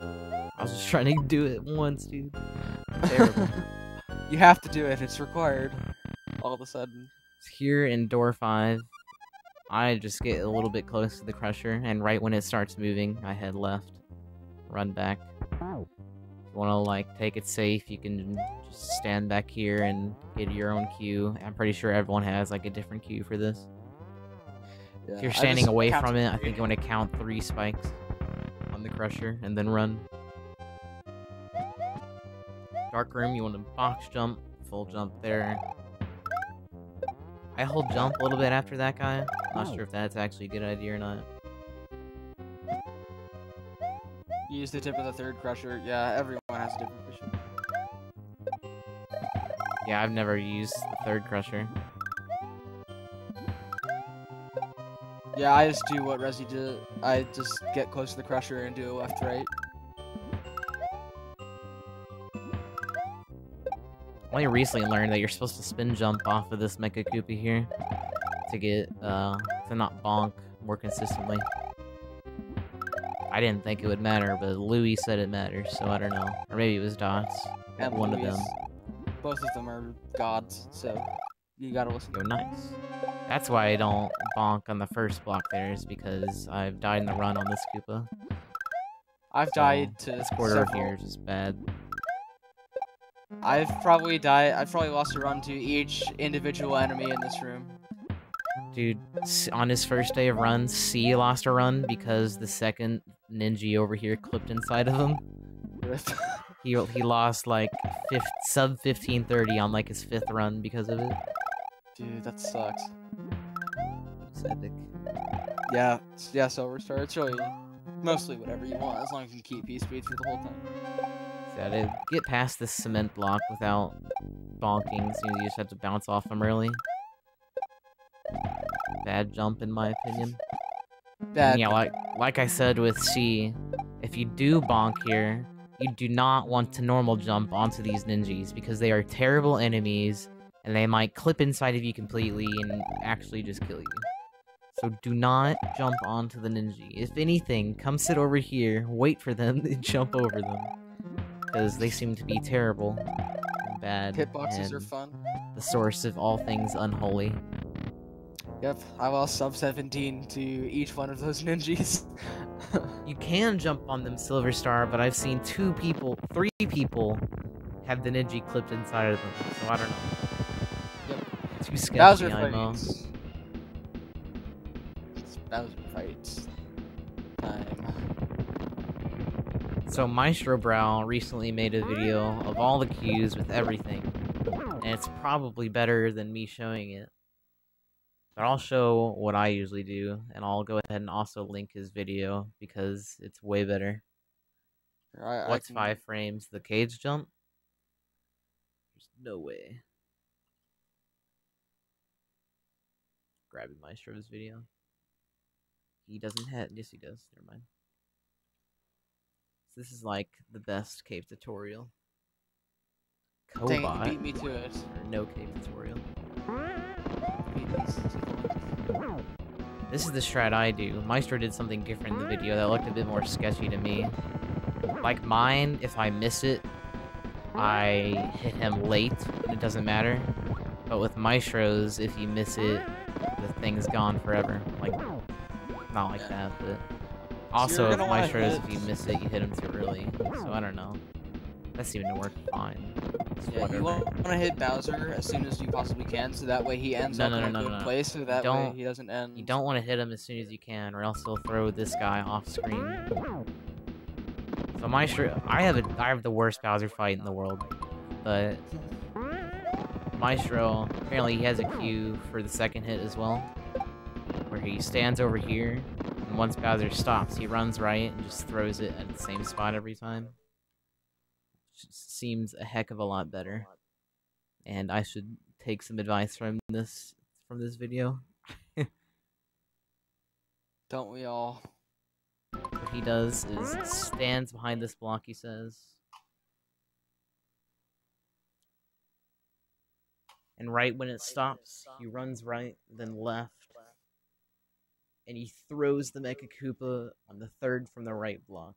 I was just trying to do it once, dude. (laughs) Terrible. You have to do it. It's required. Uh, All of a sudden. Here in door five, I just get a little bit close to the crusher, and right when it starts moving, I head left, run back. If you want to like take it safe, you can just stand back here and get your own queue. I'm pretty sure everyone has like a different queue for this. Yeah, If you're standing away from it, I think you want to count three spikes on the crusher and then run. Dark room, you want to box jump, full jump there. I hold jump a little bit after that guy. Not oh. sure if that's actually a good idea or not. Use the tip of the third crusher. Yeah, everyone has a different crusher. Yeah, I've never used the third crusher. Yeah, I just do what Resi did. I just get close to the crusher and do a left Only recently learned that you're supposed to spin jump off of this Mecha Koopa here to get uh to not bonk more consistently. I didn't think it would matter, but Louis said it matters, so I don't know. Or maybe it was Dots. And one of them. Both of them are gods, so you gotta listen. Go nice. That's why I don't bonk on the first block there, is because I've died in the run on this Koopa. I've So, died to This quarter several- here is just bad. I've probably died. I've probably lost a run to each individual enemy in this room. Dude, on his first day of runs, C lost a run because the second ninja over here clipped inside of him. (laughs) He he lost like fifth, sub 1530 on like his fifth run because of it. Dude, that sucks. It's epic. Yeah, yeah. So restart. It's really mostly whatever you want, as long as you can keep P speed through the whole time. To get past this cement block without bonking, so you just have to bounce off him early. Bad jump in my opinion. Bad. Yeah, like like I said with C, if you do bonk here, you do not want to normal jump onto these ninjas because they are terrible enemies and they might clip inside of you completely and actually just kill you. So do not jump onto the ninja. If anything, come sit over here, wait for them, (laughs) and jump over them. Because they seem to be terrible and bad. Hitboxes are fun. the source of all things unholy. Yep, I lost sub 17 to each one of those (laughs) ninjas. You can jump on them, Silver Star, but I've seen two people, three people, have the Ninja clipped inside of them. So I don't know. Yep. Too sketchy, Bowser I know. fights. It's Bowser fights. So Maestro Brow recently made a video of all the cues with everything, and it's probably better than me showing it. But I'll show what I usually do, and I'll go ahead and also link his video because it's way better. I, I What's can- five frames? The cage jump? There's no way. Grabbing Maestro's video. He doesn't have. Yes, he does. Never mind. So this is like the best cave tutorial. Dang it, you beat me to it. or no cave tutorial. Beat me to it. This is the strat I do. Maestro did something different in the video that looked a bit more sketchy to me. Like mine, if I miss it, I hit him late, and it doesn't matter. But with Maestro's, if you miss it, the thing's gone forever. Like, not like that, but... Also, gonna wanna Maestro's, hit- if you miss it, you hit him too early. So, I don't know. That seemed to work fine. Yeah, you want to hit Bowser as soon as you possibly can, so that way he ends No, up no, in no, a no, good place, so that way don't- he doesn't end. You don't want to hit him as soon as you can, or else he'll throw this guy off screen. So Maestro, I have a, I have the worst Bowser fight in the world, but Maestro apparently he has a cue for the second hit as well, where he stands over here, once Bowser stops, he runs right and just throws it at the same spot every time. Just seems a heck of a lot better, and I should take some advice from this from this video. (laughs) Don't we all? What he does is stands behind this block, he says. And right when it stops, he runs right, then left. And he throws the Mecha Koopa on the third from the right block.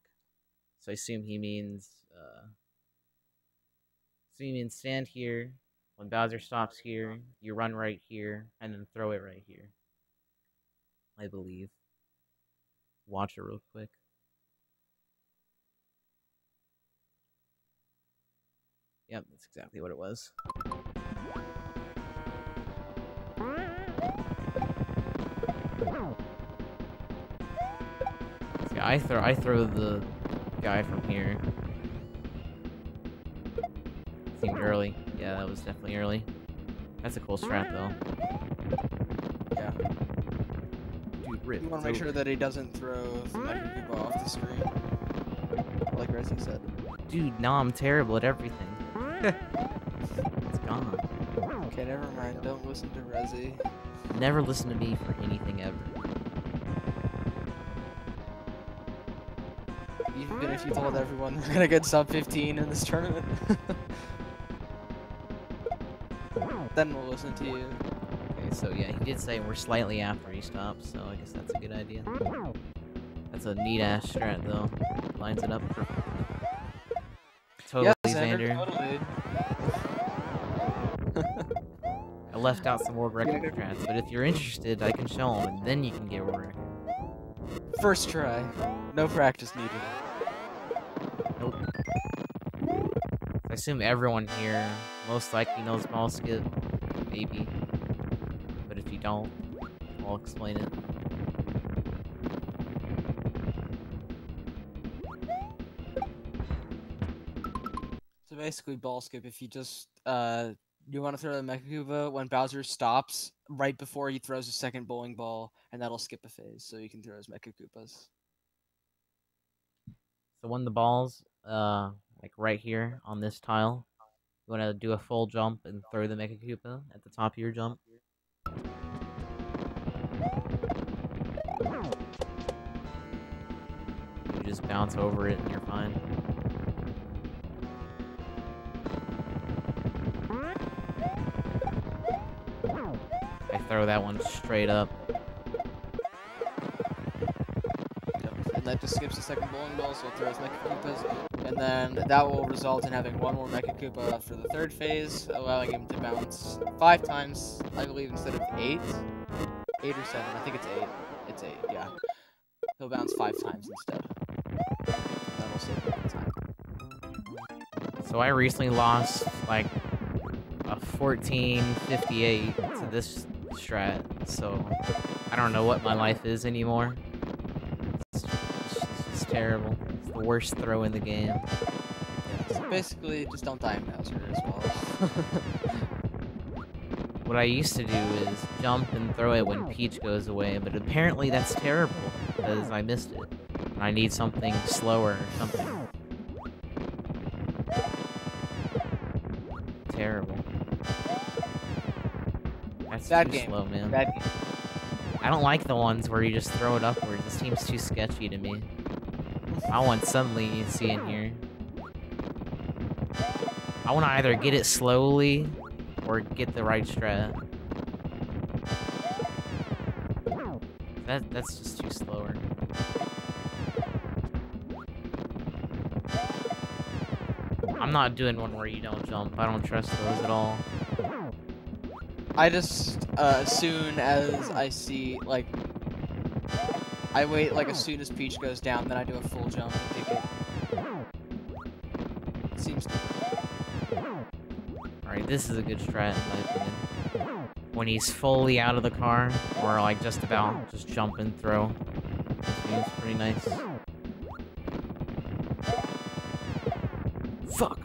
So I assume he means, uh. So he means stand here. When Bowser stops here, you run right here, and then throw it right here. I believe watch it real quick. Yep, that's exactly what it was. See, I throw I throw the guy from here. Seemed early. Yeah, that was definitely early. That's a cool strat though. Yeah. Dude, rip. You want to make sure that he doesn't throw the Mecha off the screen. Like Resi said. Dude, now I'm terrible at everything. (laughs) it's gone. Okay, never mind. Don't listen to Resi. Never listen to me for anything ever. Even if you told everyone they're gonna get sub 15 in this tournament. (laughs) then we'll listen to you. Okay, so yeah, he did say we're slightly after he stops, so I guess that's a good idea. That's a neat ass strat though. Lines it up. Totally, yeah, Xander, totally. (laughs) I left out some world record strats, but if you're interested, I can show them, and then you can get world record. First try. No practice needed. Assume everyone here most likely knows ball skip, maybe. But if you don't, I'll explain it. So basically, ball skip. If you just uh, you want to throw the Mecha Koopa when Bowser stops right before he throws a second bowling ball, and that'll skip a phase, so you can throw his Mecha Koopas. So when the ball's uh like right here on this tile, you want to do a full jump and throw the Mecha Koopa at the top of your jump. You just bounce over it and you're fine. I throw that one straight up. And that just skips the second bowling ball, so it throws Mecha Koopas. And then that will result in having one more Mecha Koopa for the third phase, allowing him to bounce five times, I believe, instead of eight. Eight or seven. I think it's eight. It's eight, yeah. He'll bounce five times instead. That'll save of time. So I recently lost like a 1458 to this strat, so I don't know what my life is anymore. It's, it's, it's terrible. It's the worst throw in the game. Yeah, so basically, just don't die in Bowser as well. (laughs) What I used to do is jump and throw it when Peach goes away, but apparently that's terrible because I missed it. And I need something slower or something. Terrible. That's Bad too game. slow, man. Bad game. I don't like the ones where you just throw it upwards. It seems too sketchy to me. I want some leniency in here. I want to either get it slowly or get the right strat. That that's just too slower. I'm not doing one where you don't jump. I don't trust those at all. I just, uh, as soon as I see, like, I wait, like, as soon as Peach goes down, then I do a full jump and kick it. Seems Alright, this is a good strat in my opinion. When he's fully out of the car, or like just about, just jump and throw. This pretty nice. Fuck!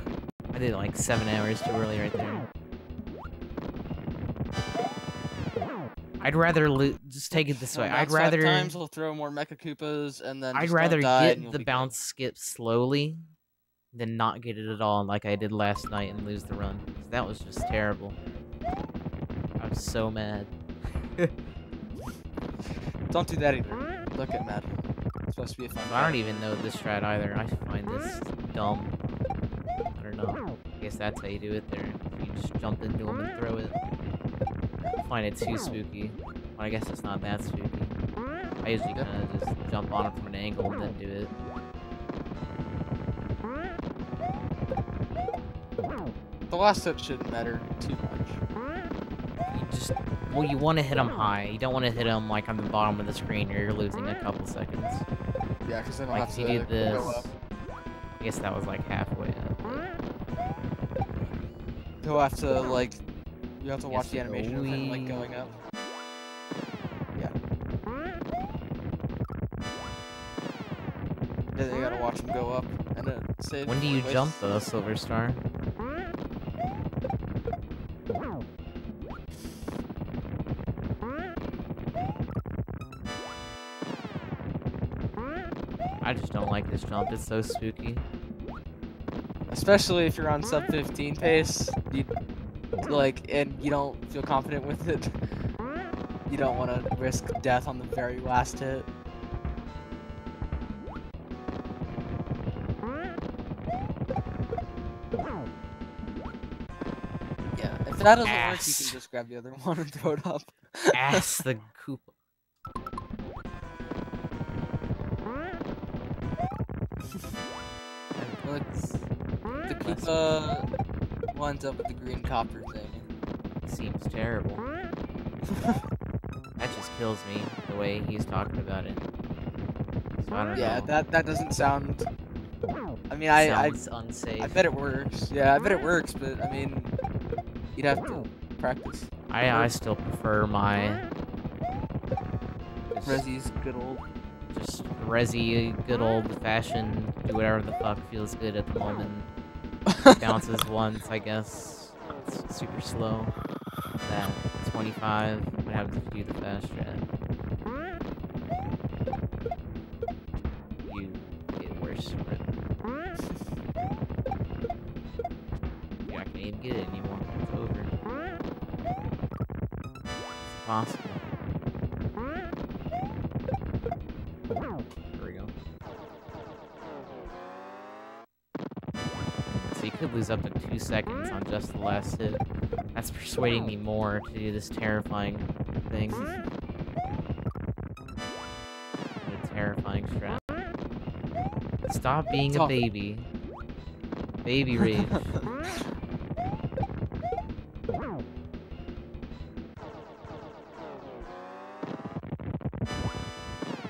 I did like seven hours too early right there. I'd rather lo- just take it this way. I'd Bounce rather times we'll throw more Mecha Koopas, and then I'd rather get the be good. bounce skip slowly than not get it at all like I did last night and lose the run. That was just terrible. I was so mad. (laughs) Don't do that either. Look at Matt. It's supposed to be a fun. I don't game. even know this strat either. I find this dumb. I don't know. I guess that's how you do it there. You just jump into them and throw it. I find it too spooky. Well, I guess it's not that spooky. I usually kind of just jump on it from an angle and then do it. The last step shouldn't matter too much. You just well, you want to hit them high. You don't want to hit them like on the bottom of the screen, or you're losing a couple seconds. Yeah, because then I'll Like have if to you did this. go up. I guess that was like halfway up. but- He'll have to like. You have to watch Yes, the animation of him like going up. Yeah. Then you gotta watch him go up and then save. When do you waste- jump though, Silver Star? I just don't like this jump. It's so spooky. Especially if you're on sub 15 pace, you like, and you don't feel confident with it. (laughs) You don't want to risk death on the very last hit. Yeah, if that doesn't work, you can just grab the other (laughs) one and throw it up. Ass the (laughs) Koopa. Look, the Koopa lines up with the green copper thing. seems terrible. (laughs) That just kills me the way he's talking about it. So I don't Yeah, know. that that doesn't sound. I mean, I I, unsafe. I bet it works. Yeah, I bet it works, but I mean, you'd have to practice. I I still prefer my just, Resi's good old. just resi, good old fashioned, do whatever the fuck feels good at the moment. (laughs) Bounces once, I guess. It's super slow. That 25 would have to do the fast strat. Seconds on just the last hit. That's persuading me more to do this terrifying thing. The terrifying strat. Stop being a baby. Baby (laughs) rage.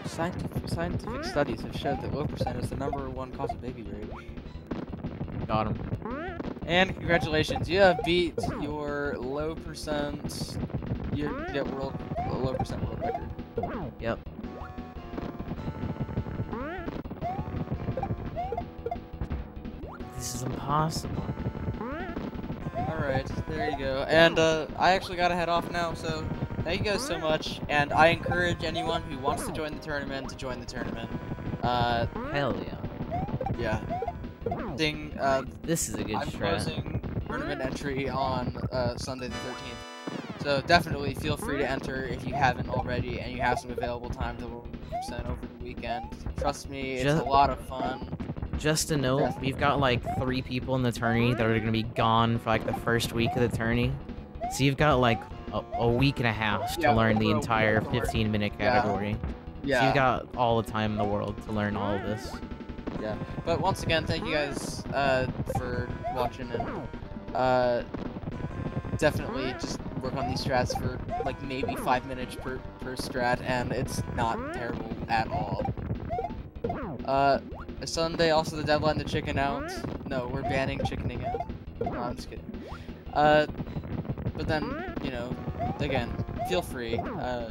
Scientific, scientific studies have showed that low percent is the number one cause of baby rage. Got him. And congratulations, you have beat your low percent, your world low percent world record. Yep. This is impossible. Alright, there you go. And uh, I actually gotta head off now, so thank you guys so much. And I encourage anyone who wants to join the tournament to join the tournament. Uh, Hell yeah. yeah. Thing, uh, This is a good I'm strat. closing tournament entry on uh, Sunday the 13th. So definitely feel free to enter if you haven't already and you have some available time to send over the weekend. Trust me, it's Ju- a lot of fun. Just a note, Yes. we've got like three people in the tourney that are gonna be gone for like the first week of the tourney. So you've got like a, a week and a half to Yeah, learn the entire week to learn. 15 minute Yeah. category. So Yeah. you've got all the time in the world to learn all of this. Yeah. But once again, thank you guys uh, watching and uh, definitely just work on these strats for like maybe five minutes per, per strat, and it's not terrible at all. Uh, Sunday also the deadline to chicken out. No, we're banning chickening out. No, I'm just kidding. Uh, but then you know, again, feel free. Uh,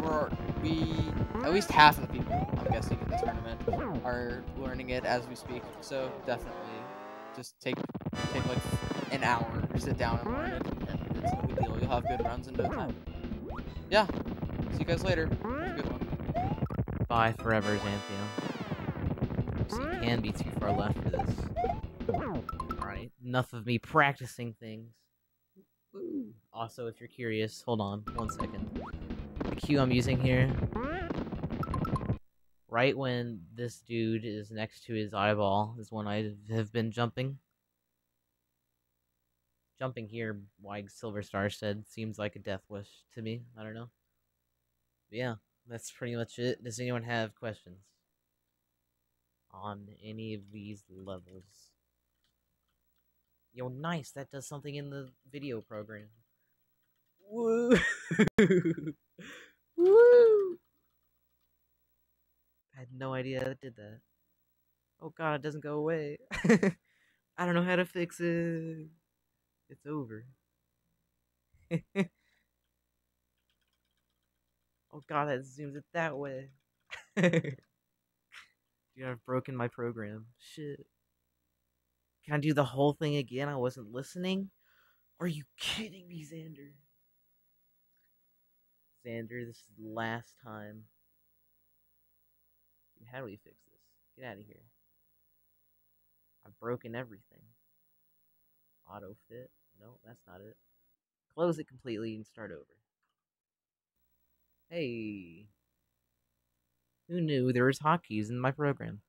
we're we at least half of the people I'm guessing in the tournament are learning it as we speak. So definitely, just take take like an hour, sit down and learn it, and it's no big deal. You'll have good runs in no time. Yeah. See you guys later. Good one. Bye forever, Xanthium. So you can be too far left for this. Alright, enough of me practicing things. Also, if you're curious, hold on one second. The cue I'm using here, right when this dude is next to his eyeball, is when I have been jumping. Jumping here, like Silver Star said, seems like a death wish to me. I don't know. But yeah, that's pretty much it. Does anyone have questions on any of these levels? Yo, nice. That does something in the video program. Woo! (laughs) Woo! Had no idea it did that. Oh god, it doesn't go away. (laughs) I don't know how to fix it. It's over. (laughs) oh god, that zooms it that way. (laughs) Dude, I've broken my program. Shit. Can I do the whole thing again? I wasn't listening? Are you kidding me, Xander? Xander, this is the last time. How do we fix this? Get out of here. I've broken everything. Auto fit? No, that's not it. Close it completely and start over. Hey. Who knew there was hotkeys in my program?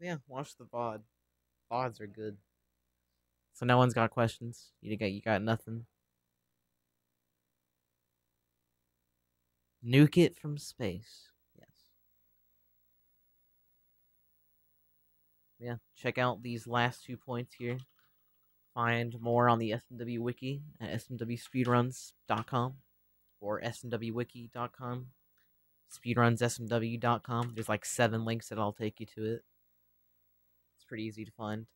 Yeah, watch the VOD. VODs are good. So no one's got questions. You got you got nothing. Nuke it from space. Yes. Yeah, check out these last two points here. Find more on the SMW wiki at smwspeedruns.com or smwwiki.com. SpeedrunsSMW.com. There's like seven links that I'll take you to it. It's pretty easy to find.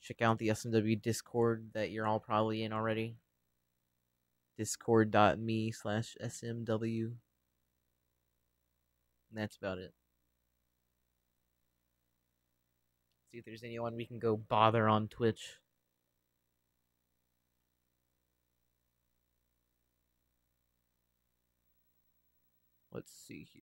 Check out the SMW Discord that you're all probably in already. Discord.me slash SMW. And that's about it. See if there's anyone we can go bother on Twitch. Let's see here.